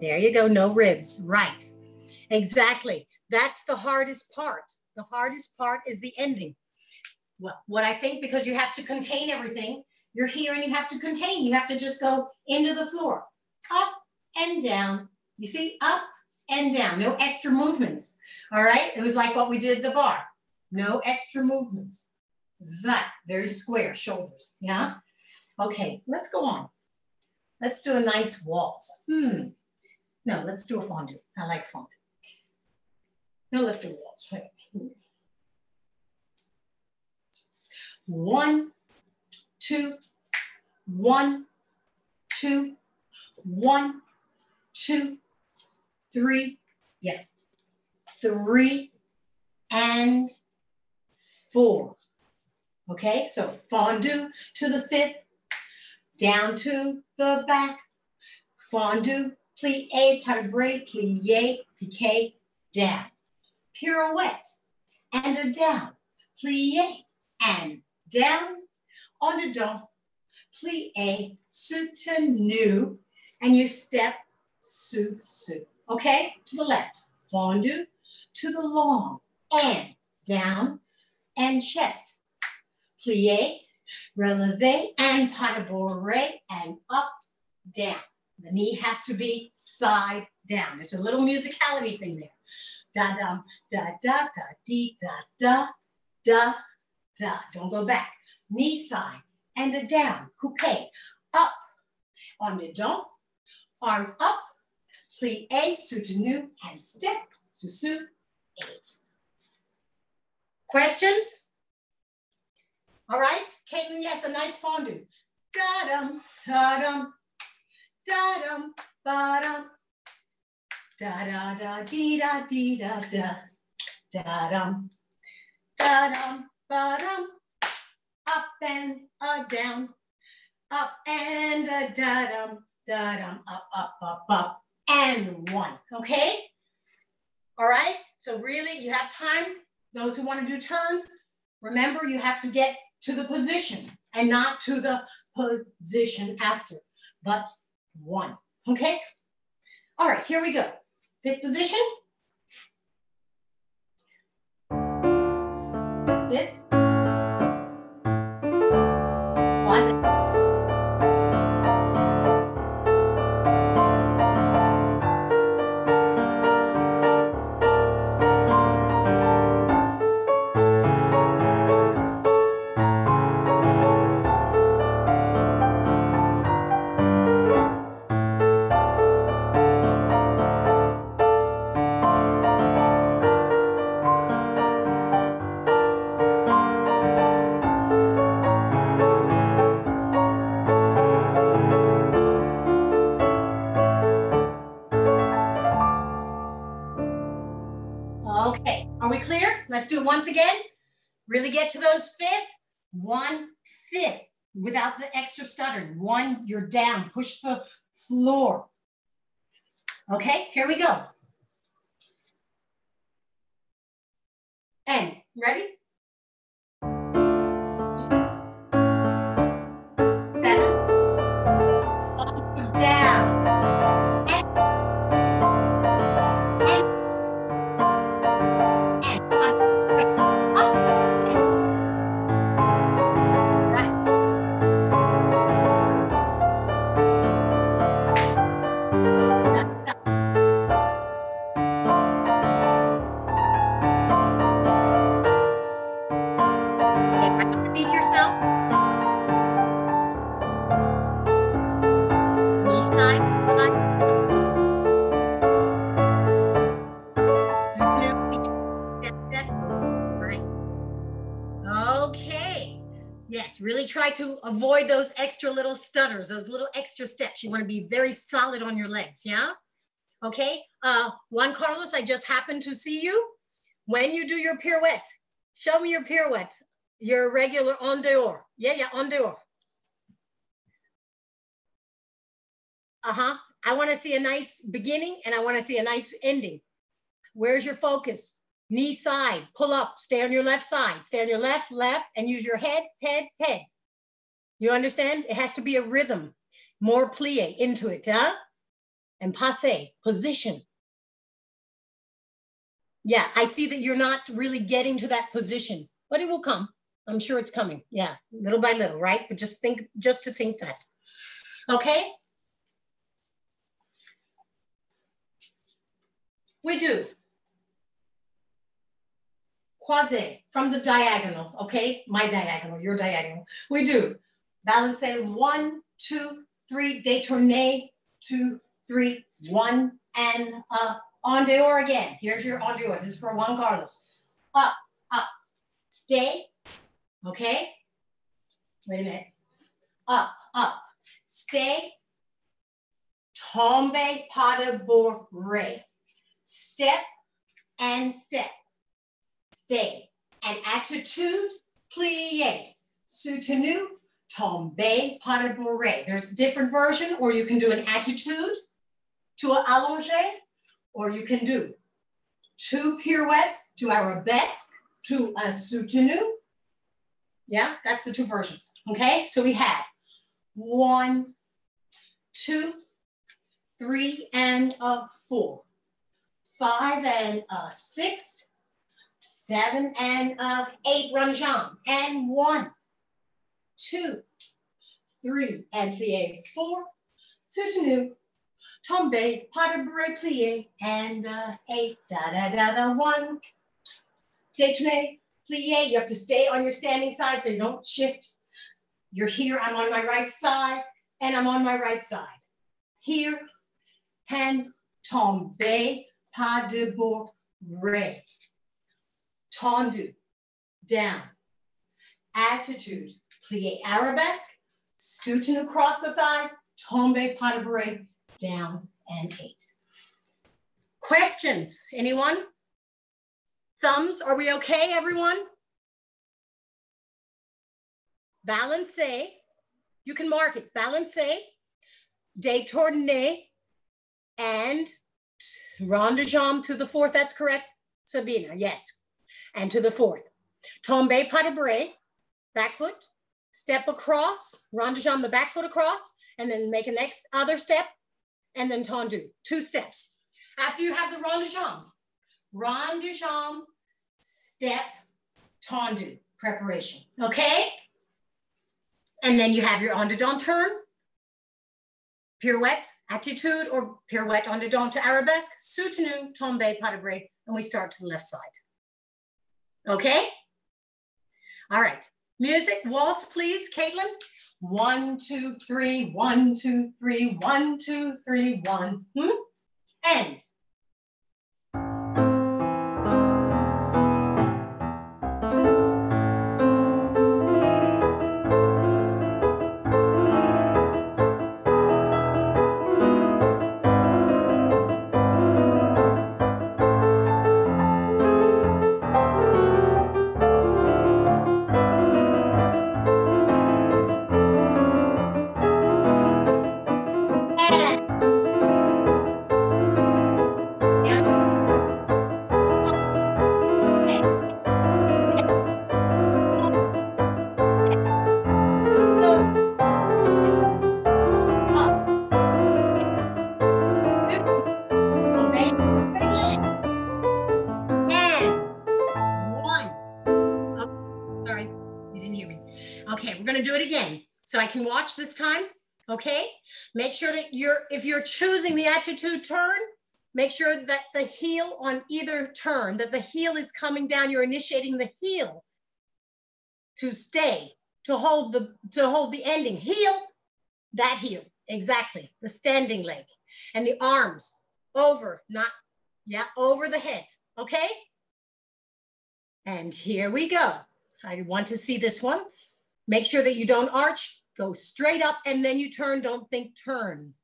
There you go, no ribs. Right. Exactly. That's the hardest part. The hardest part is the ending. Well, what I think, because you have to contain everything, you're here and you have to contain. You have to just go into the floor, up and down. You see, up and down, no extra movements. All right. It was like what we did the bar. No extra movements. Zack, very square shoulders. Yeah. Okay, let's go on. Let's do a nice waltz. Hmm. No, let's do a fondu. I like fondu. No, let's do. Wait. One, two, one, two, one, two, three, yeah, three, and four. Okay, so fondu to the fifth, down to the back, fondu, plie, bras, plie, piqué, down. Pirouette, and a down, plie, and down, en dedans, plie, soutenu, and you step, sous, sous. Okay, to the left, fondu, to the long, and down, and chest. Plie, releve, and pas de bourrée, and up, down. The knee has to be side down. There's a little musicality thing there. Da da da da da dee da da da da. Don't go back. Knee side and a down. Coupe. Up. On the don. Arms up. Plie soutenu and step. Sous eight. Questions? All right, Katelyn, yes, a nice fondu. Da-dum, da-dum, da-dum, ba-dum, da-da-da-dee-da-dee-da-da, da-dum, da-dum, ba-dum, up and a down, up and a da-dum, da-dum, up, up, up, up, and one, okay? All right, so really you have time. Those who wanna do turns, remember you have to get to the position and not to the position after, but one, okay? All right, here we go. Fifth position. Fifth. Was it? Are we clear? Let's do it once again. Really get to those fifth, one fifth without the extra stuttering. One, you're down, push the floor. Okay, here we go. And ready? Avoid those extra little stutters, those little extra steps. You want to be very solid on your legs, yeah? Okay. Uh, Juan Carlos, I just happened to see you. When you do your pirouette, show me your pirouette, your regular en dehors. Yeah, yeah, en dehors. Uh-huh. I want to see a nice beginning and I want to see a nice ending. Where's your focus? Knee side, pull up, stay on your left side, stay on your left, left, and use your head, head, head. You understand? It has to be a rhythm, more plie into it, huh? And passe, position. Yeah, I see that you're not really getting to that position, but it will come. I'm sure it's coming. Yeah, little by little, right? But just think, just to think that. Okay? We do. Croisé from the diagonal, okay? My diagonal, your diagonal. We do. Balance one, two, three, détourné, two, three, one, and uh, en dehors again. Here's your en dehors. This is for Juan Carlos. Up, up, stay, okay? Wait a minute. Up, up, stay, tombe pas de bourrée. Step and step. Stay. And attitude, plie. Soutenu, tombe pas de bourrée. There's a different version, or you can do an attitude to an allongé, or you can do two pirouettes to arabesque to a uh, soutenu. Yeah, that's the two versions. Okay, so we have one, two, three, and a four, five, and a six, seven, and a eight, ranjan, and one, two, three, and plie, four, soutenu, tombe, pas de bourrée plié, and uh, eight, da da da da, one, détourné, plie. You have to stay on your standing side so you don't shift. You're here, I'm on my right side, and I'm on my right side. Here, and tombe, pas de bourrée. Tendu, down. attitude, plie arabesque, soutenu across the thighs, tombe pas de bourrée, down and eight. Questions, anyone? Thumbs, are we okay, everyone? Balance, you can mark it, balance, détourné, and rond de jambe to the fourth, that's correct, Sabina, yes. And to the fourth. Tombe pas de bourrée, back foot, step across, rond de jambe, the back foot across, and then make a next other step, and then tendu, two steps. After you have the rond de jambe, rond de jambe, step, tendu, preparation, okay? And then you have your en dedans turn, pirouette, attitude, or pirouette en dedans to arabesque, soutenu, tombe, pas de bourrée, and we start to the left side. Okay? All right. Music, waltz, please, Katelyn. One, two, three, one, two, three, one, two, three, one. Hmm? And can watch this time, okay? Make sure that you're, if you're choosing the attitude turn, make sure that the heel on either turn, that the heel is coming down, you're initiating the heel to stay, to hold the, to hold the ending. Heel, that heel, exactly, the standing leg. And the arms over, not, yeah, over the head, okay? And here we go. I want to see this one. Make sure that you don't arch, Go straight up and then you turn. Don't think turn.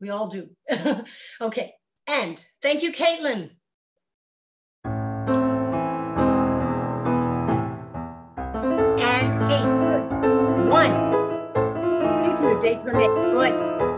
We all do. okay. And thank you, Katelyn. And eight. Good. One. You two, day turn. Good.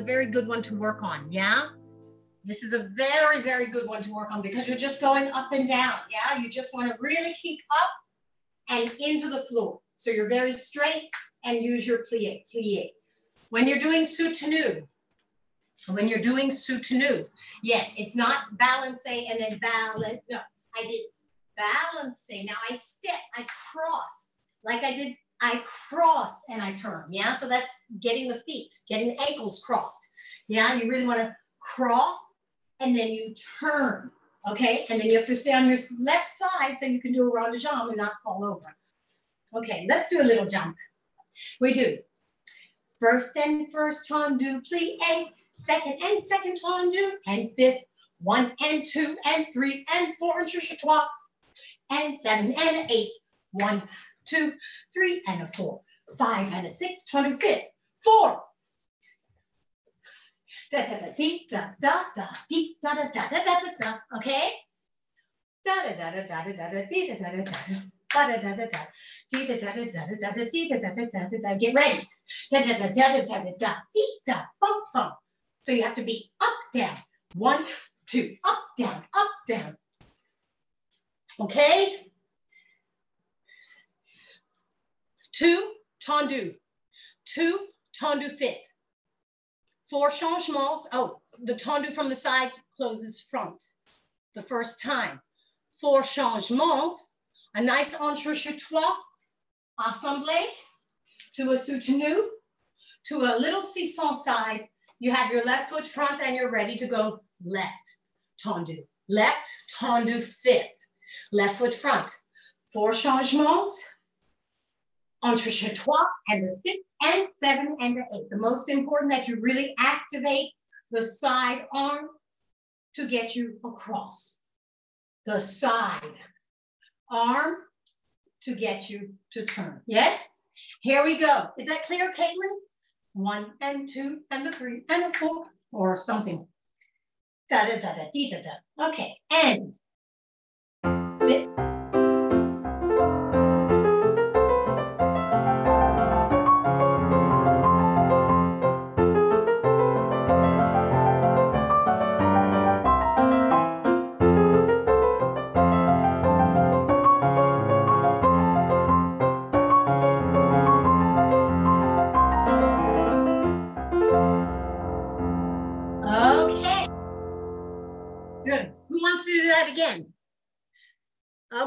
A very good one to work on. Yeah. This is a very, very good one to work on because you're just going up and down. Yeah. You just want to really keep up and into the floor. So you're very straight and use your plie, plie. When you're doing soutenu, when you're doing soutenu, yes, it's not balance and then balance. No, I did balance. Now I step, I cross like I did I cross and I turn. Yeah. So that's getting the feet, getting the ankles crossed. Yeah. You really want to cross and then you turn. Okay. And then you have to stay on your left side so you can do a rond de jambe and not fall over. Okay. Let's do a little jump. We do first and first tendu plie, second and second tendu, and fifth, one and two and three and four and trois, and seven and eight, one, two, three, and a four, five, and a six, 25th, four. Da da da dee da da da dee da da da da da da da. Okay. Da da da da da da da da dee da da da da. Da da da da da. Dee da da da da da da da dee da da da da da da. Get ready. Da da da da da da da da dee da bump bump. So you have to be up down. One, two, up down, up down. Okay. Two tendu, two tendu fifth, Four changements. Oh, the tendu from the side closes front the first time. Four changements. A nice entrechat assemblé to a soutenu, to a little sissonne side. You have your left foot front and you're ready to go left, tendu. Left, tendu fifth. Left foot front. Four changements, entrechat trois, and the six and seven and the eight. The most important that you really activate the side arm to get you across. The side arm to get you to turn. Yes? Here we go. Is that clear, Katelyn? One and two and the three and the four or something. Da da da da dee da da. Okay, and with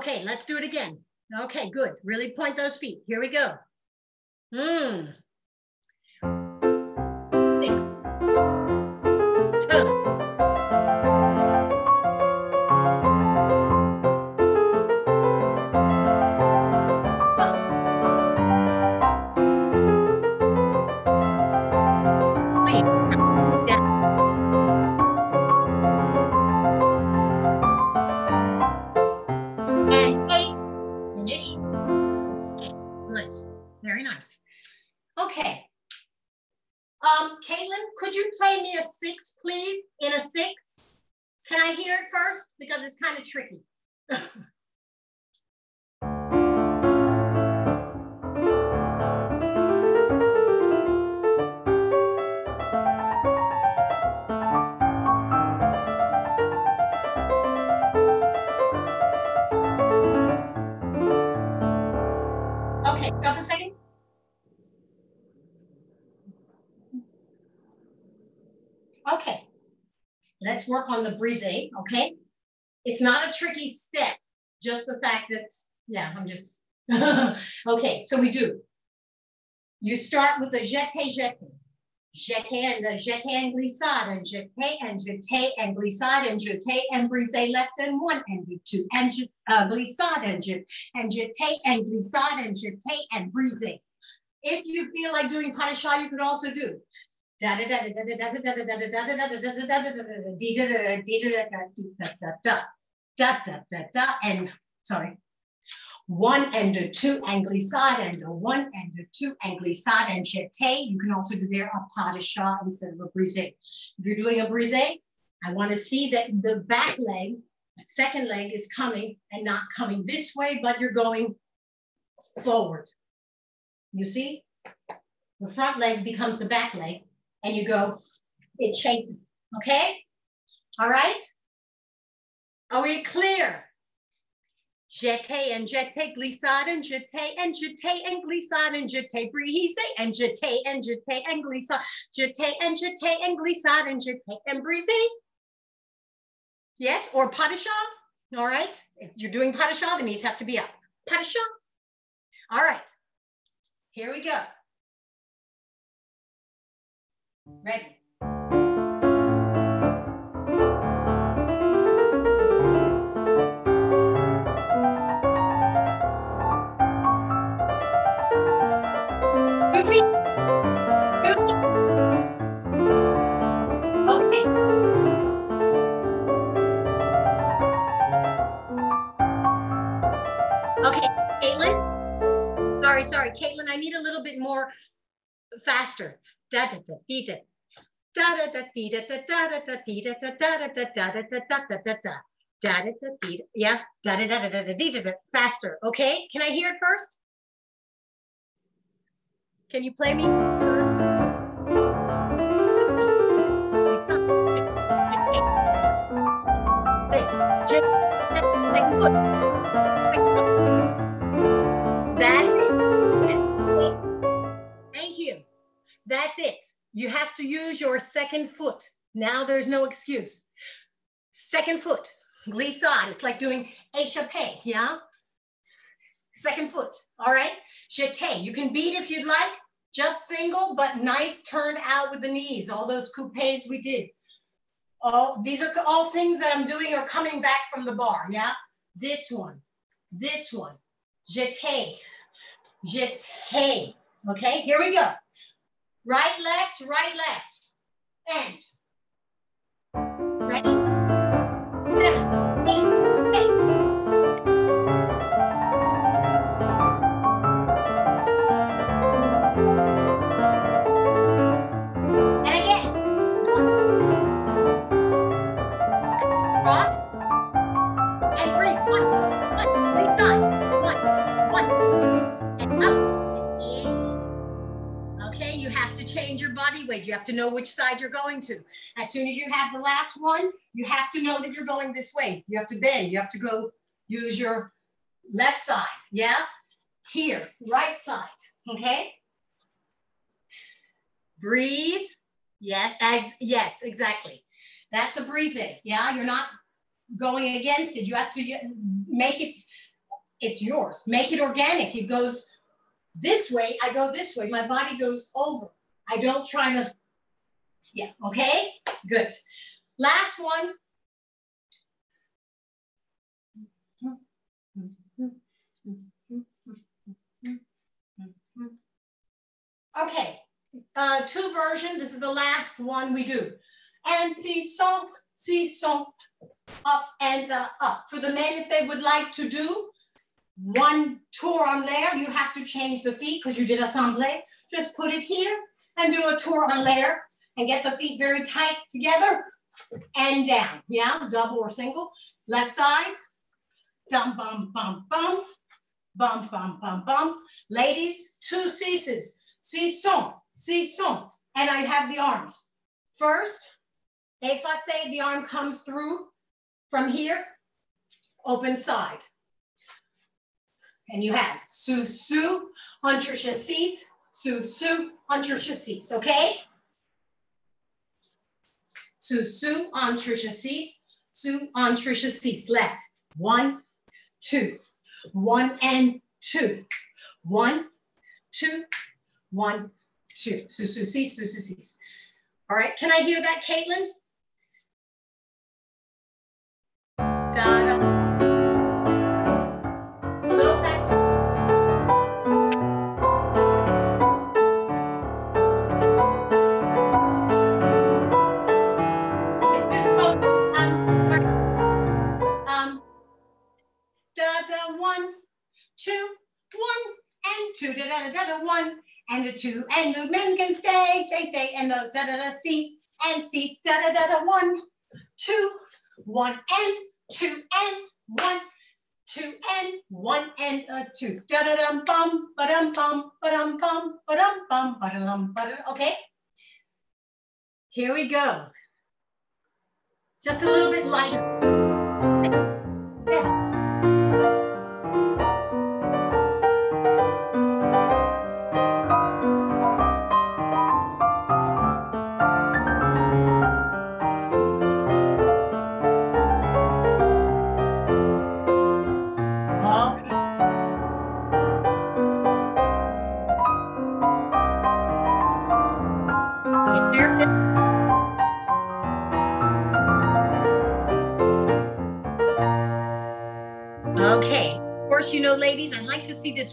Okay, let's do it again. Okay, good. Really point those feet. Here we go. Hmm. Six. On the brise, okay? It's not a tricky step, just the fact that, yeah, I'm just, okay, so we do. You start with the jeté, jeté. Jeté and the jeté and glissade and jeté and jeté and glissade and jeté and brise left and one and two and uh, glissade and jeté and jeté and glissade and jeté and brise. If you feel like doing pas de chat, you could also do and sorry. One and a two and glissade and a one and a two and glissade and jeté. You can also do there a pas de chat instead of a brise. If you're doing a brise, I want to see that the back leg, second leg is coming and not coming this way, but you're going forward. You see? The front leg becomes the back leg and you go, it chases, okay? All right? Are we clear? Jeté and jeté, glissade and jeté and jeté and glissade and jeté, brise and jeté and jeté and glissade, jeté and jeté and glissade and jeté and brise. Yes, or pas de chat. All right. If you're doing pas de chat, the knees have to be up. Pas de chat. All right. Here we go. Ready. Katelyn. Sorry, sorry, Katelyn. I need a little bit more faster. Da da da dee da. Da da da dee da da da da dee da da da da da da da da da da da da. Da da dee. Yeah. Da da da da da da dee da da. Faster. Okay. Can I hear it first? Can you play me? That's it. You. Have to use your your second foot. Now there's no excuse. Second foot, glissade. It's like doing échappé, yeah? Second foot, all right? Jeté, you can beat if you'd like, just single, but nice turn out with the knees. All those coupes we did. All these are all things that I'm doing are coming back from the bar, yeah? This one, this one, jeté, jeté. Okay, here we go. Right, left, right, left. And Okay, you have to change your body weight. You have to know which side you're going to. As soon as you have the last one, you have to know that you're going this way. You have to bend. You have to go use your left side. Yeah? Here, right side. Okay? Breathe. Yes, ex- yes, exactly. That's a brise. Yeah, you're not going against it. You have to make it, it's yours. Make it organic. It goes this way. I go this way. My body goes over. I don't try to, yeah, okay? Good. Last one. Okay, uh, two version. This is the last one we do. And sissonne, see song, up and uh, up. For the men, if they would like to do one tour en l'air, you have to change the feet because you did assemble. Just put it here and do a tour en l'air and get the feet very tight together and down. Yeah, double or single. Left side. Dum bum bum bum. Bum bum bum bum. Ladies, two ceases. Sissonne, sissonne. And I have the arms. First, if I say the arm comes through from here, open side. And you have sous sous entrechat six, sous sous entrechat six, okay? Sous sous entrechat six, sous entrechat six. Left, one, two, one and two, one, two, one, two. Sous sous sous sous sous. All right, can I hear that, Katelyn? Da, da. Two, da, da, da, da, da, one, and a two, and the men can stay, stay, stay, and the da, da, da, cease, and cease, da, da, da, da, one, two, one, and two, and one, two, and one, and a two. Da da dum bum, ba dum bum, ba dum bum, ba dum bum, ba dum ba dum. Okay. Here we go. Just a little bit lighter.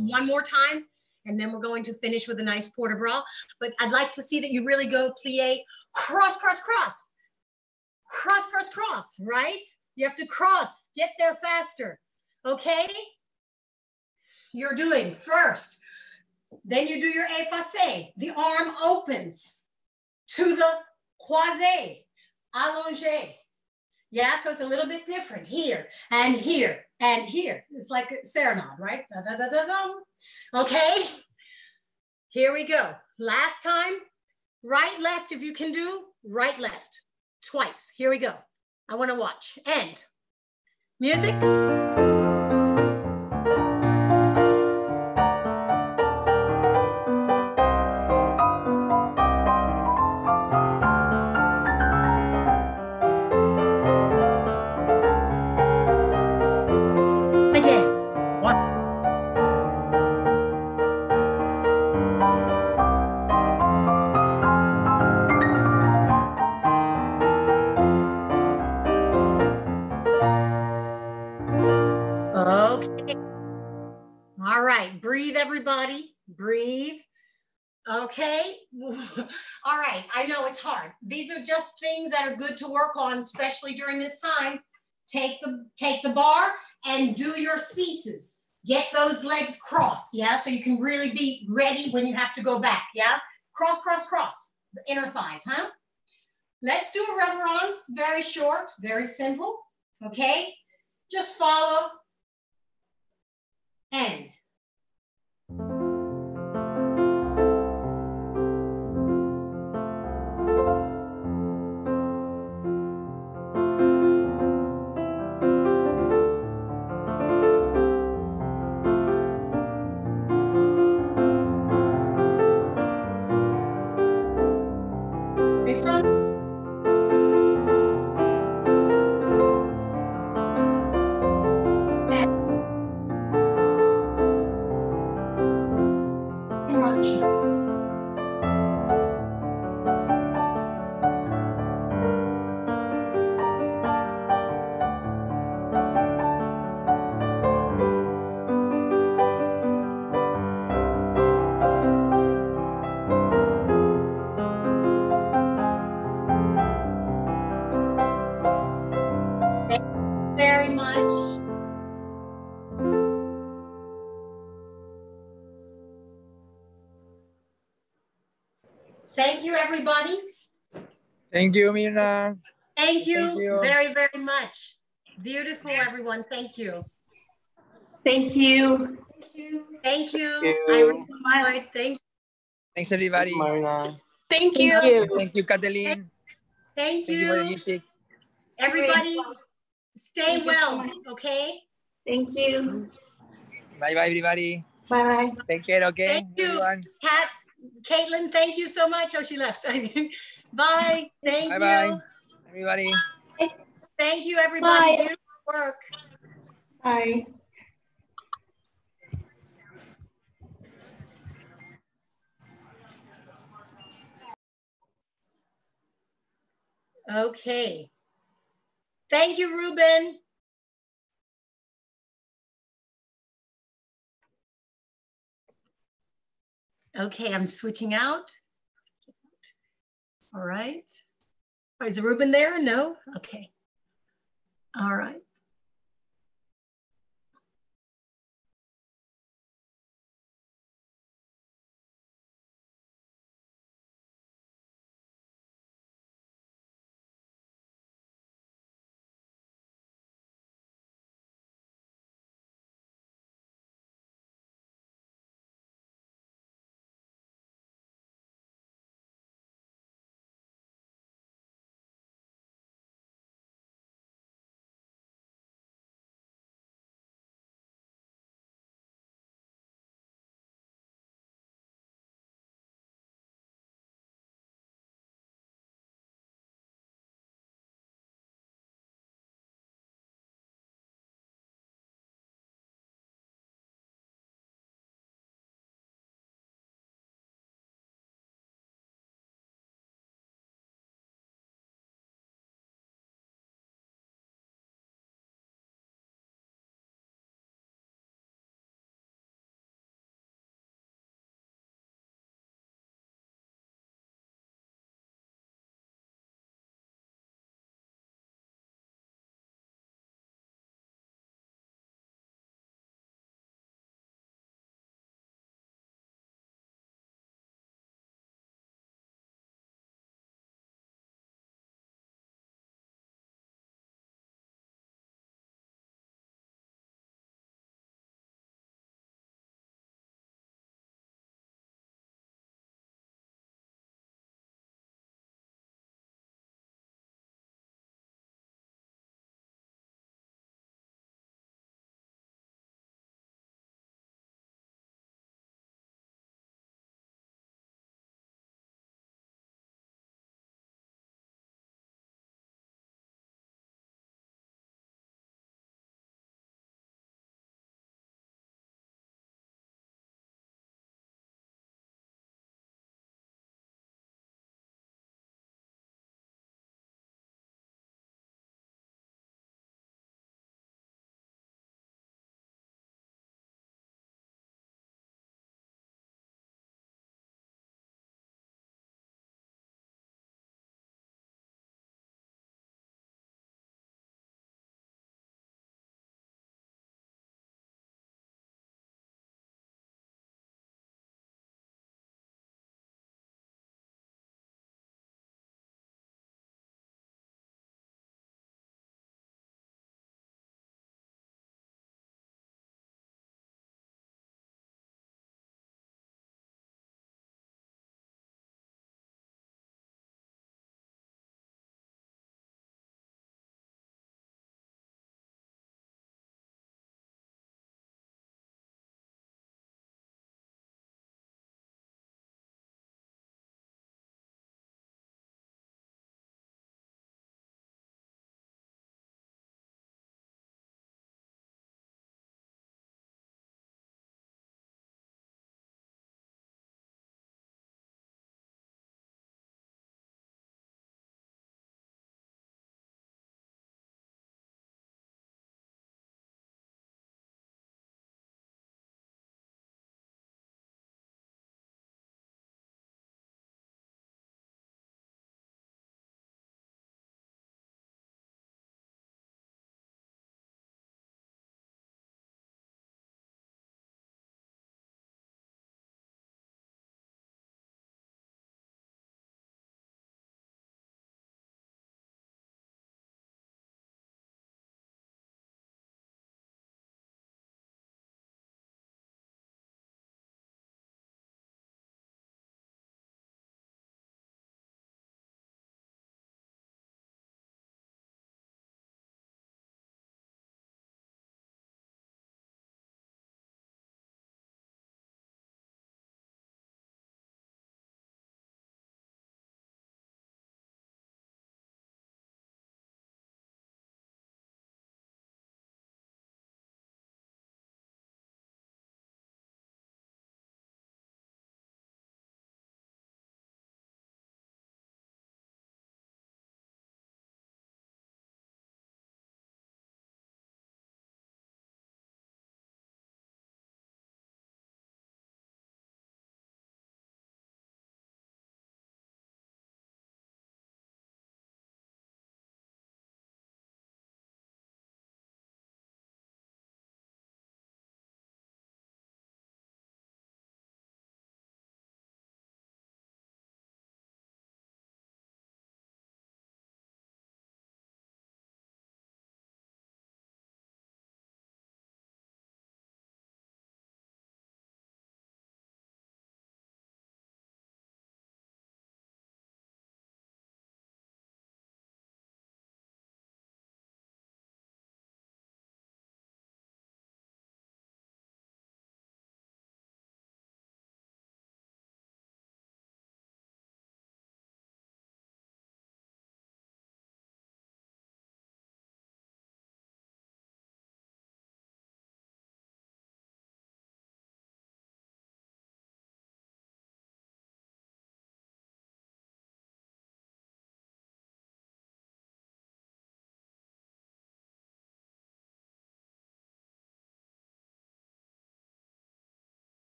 One more time, and then we're going to finish with a nice port de bras. But I'd like to see that you really go plie, cross, cross, cross, cross, cross, cross, right? You have to cross, get there faster, okay? You're doing first, then you do your effacé. The arm opens to the croisé, allongé. Yeah, so it's a little bit different here and here and here. It's like a serenade, right? Da, da, da, da, dum. Okay, here we go. Last time, right, left, if you can do, right, left, twice. Here we go. I wanna watch. end. music. Everybody. Breathe. Okay. All right. I know it's hard. These are just things that are good to work on, especially during this time. Take the take the bar and do your ceases. Get those legs crossed, yeah? So you can really be ready when you have to go back, yeah? Cross, cross, cross, the inner thighs, huh? Let's do a reverence, very short, very simple, okay? Just follow and
Thank you, Myrna.
Thank you, Thank you, very, very much. Beautiful, everyone. Thank you.
Thank you.
Thank you. Thank you. I Thank you.
Thanks, everybody.
Marina.
Thank you. Thank you,
Thank you Kathleen.
Thank, Thank you. you everybody, stay well, okay?
Thank you.
Bye, bye, everybody.
Bye.
Take care, okay?
Thank you. Everyone. Kat, Katelyn, thank you so much. Oh, she left. bye. Thank
bye
you.
Bye, everybody.
Thank you, everybody. Bye. Beautiful work.
Bye.
Okay. Thank you, Ruben. Okay, I'm switching out. All right. Is Ruben there? No? Okay. All right.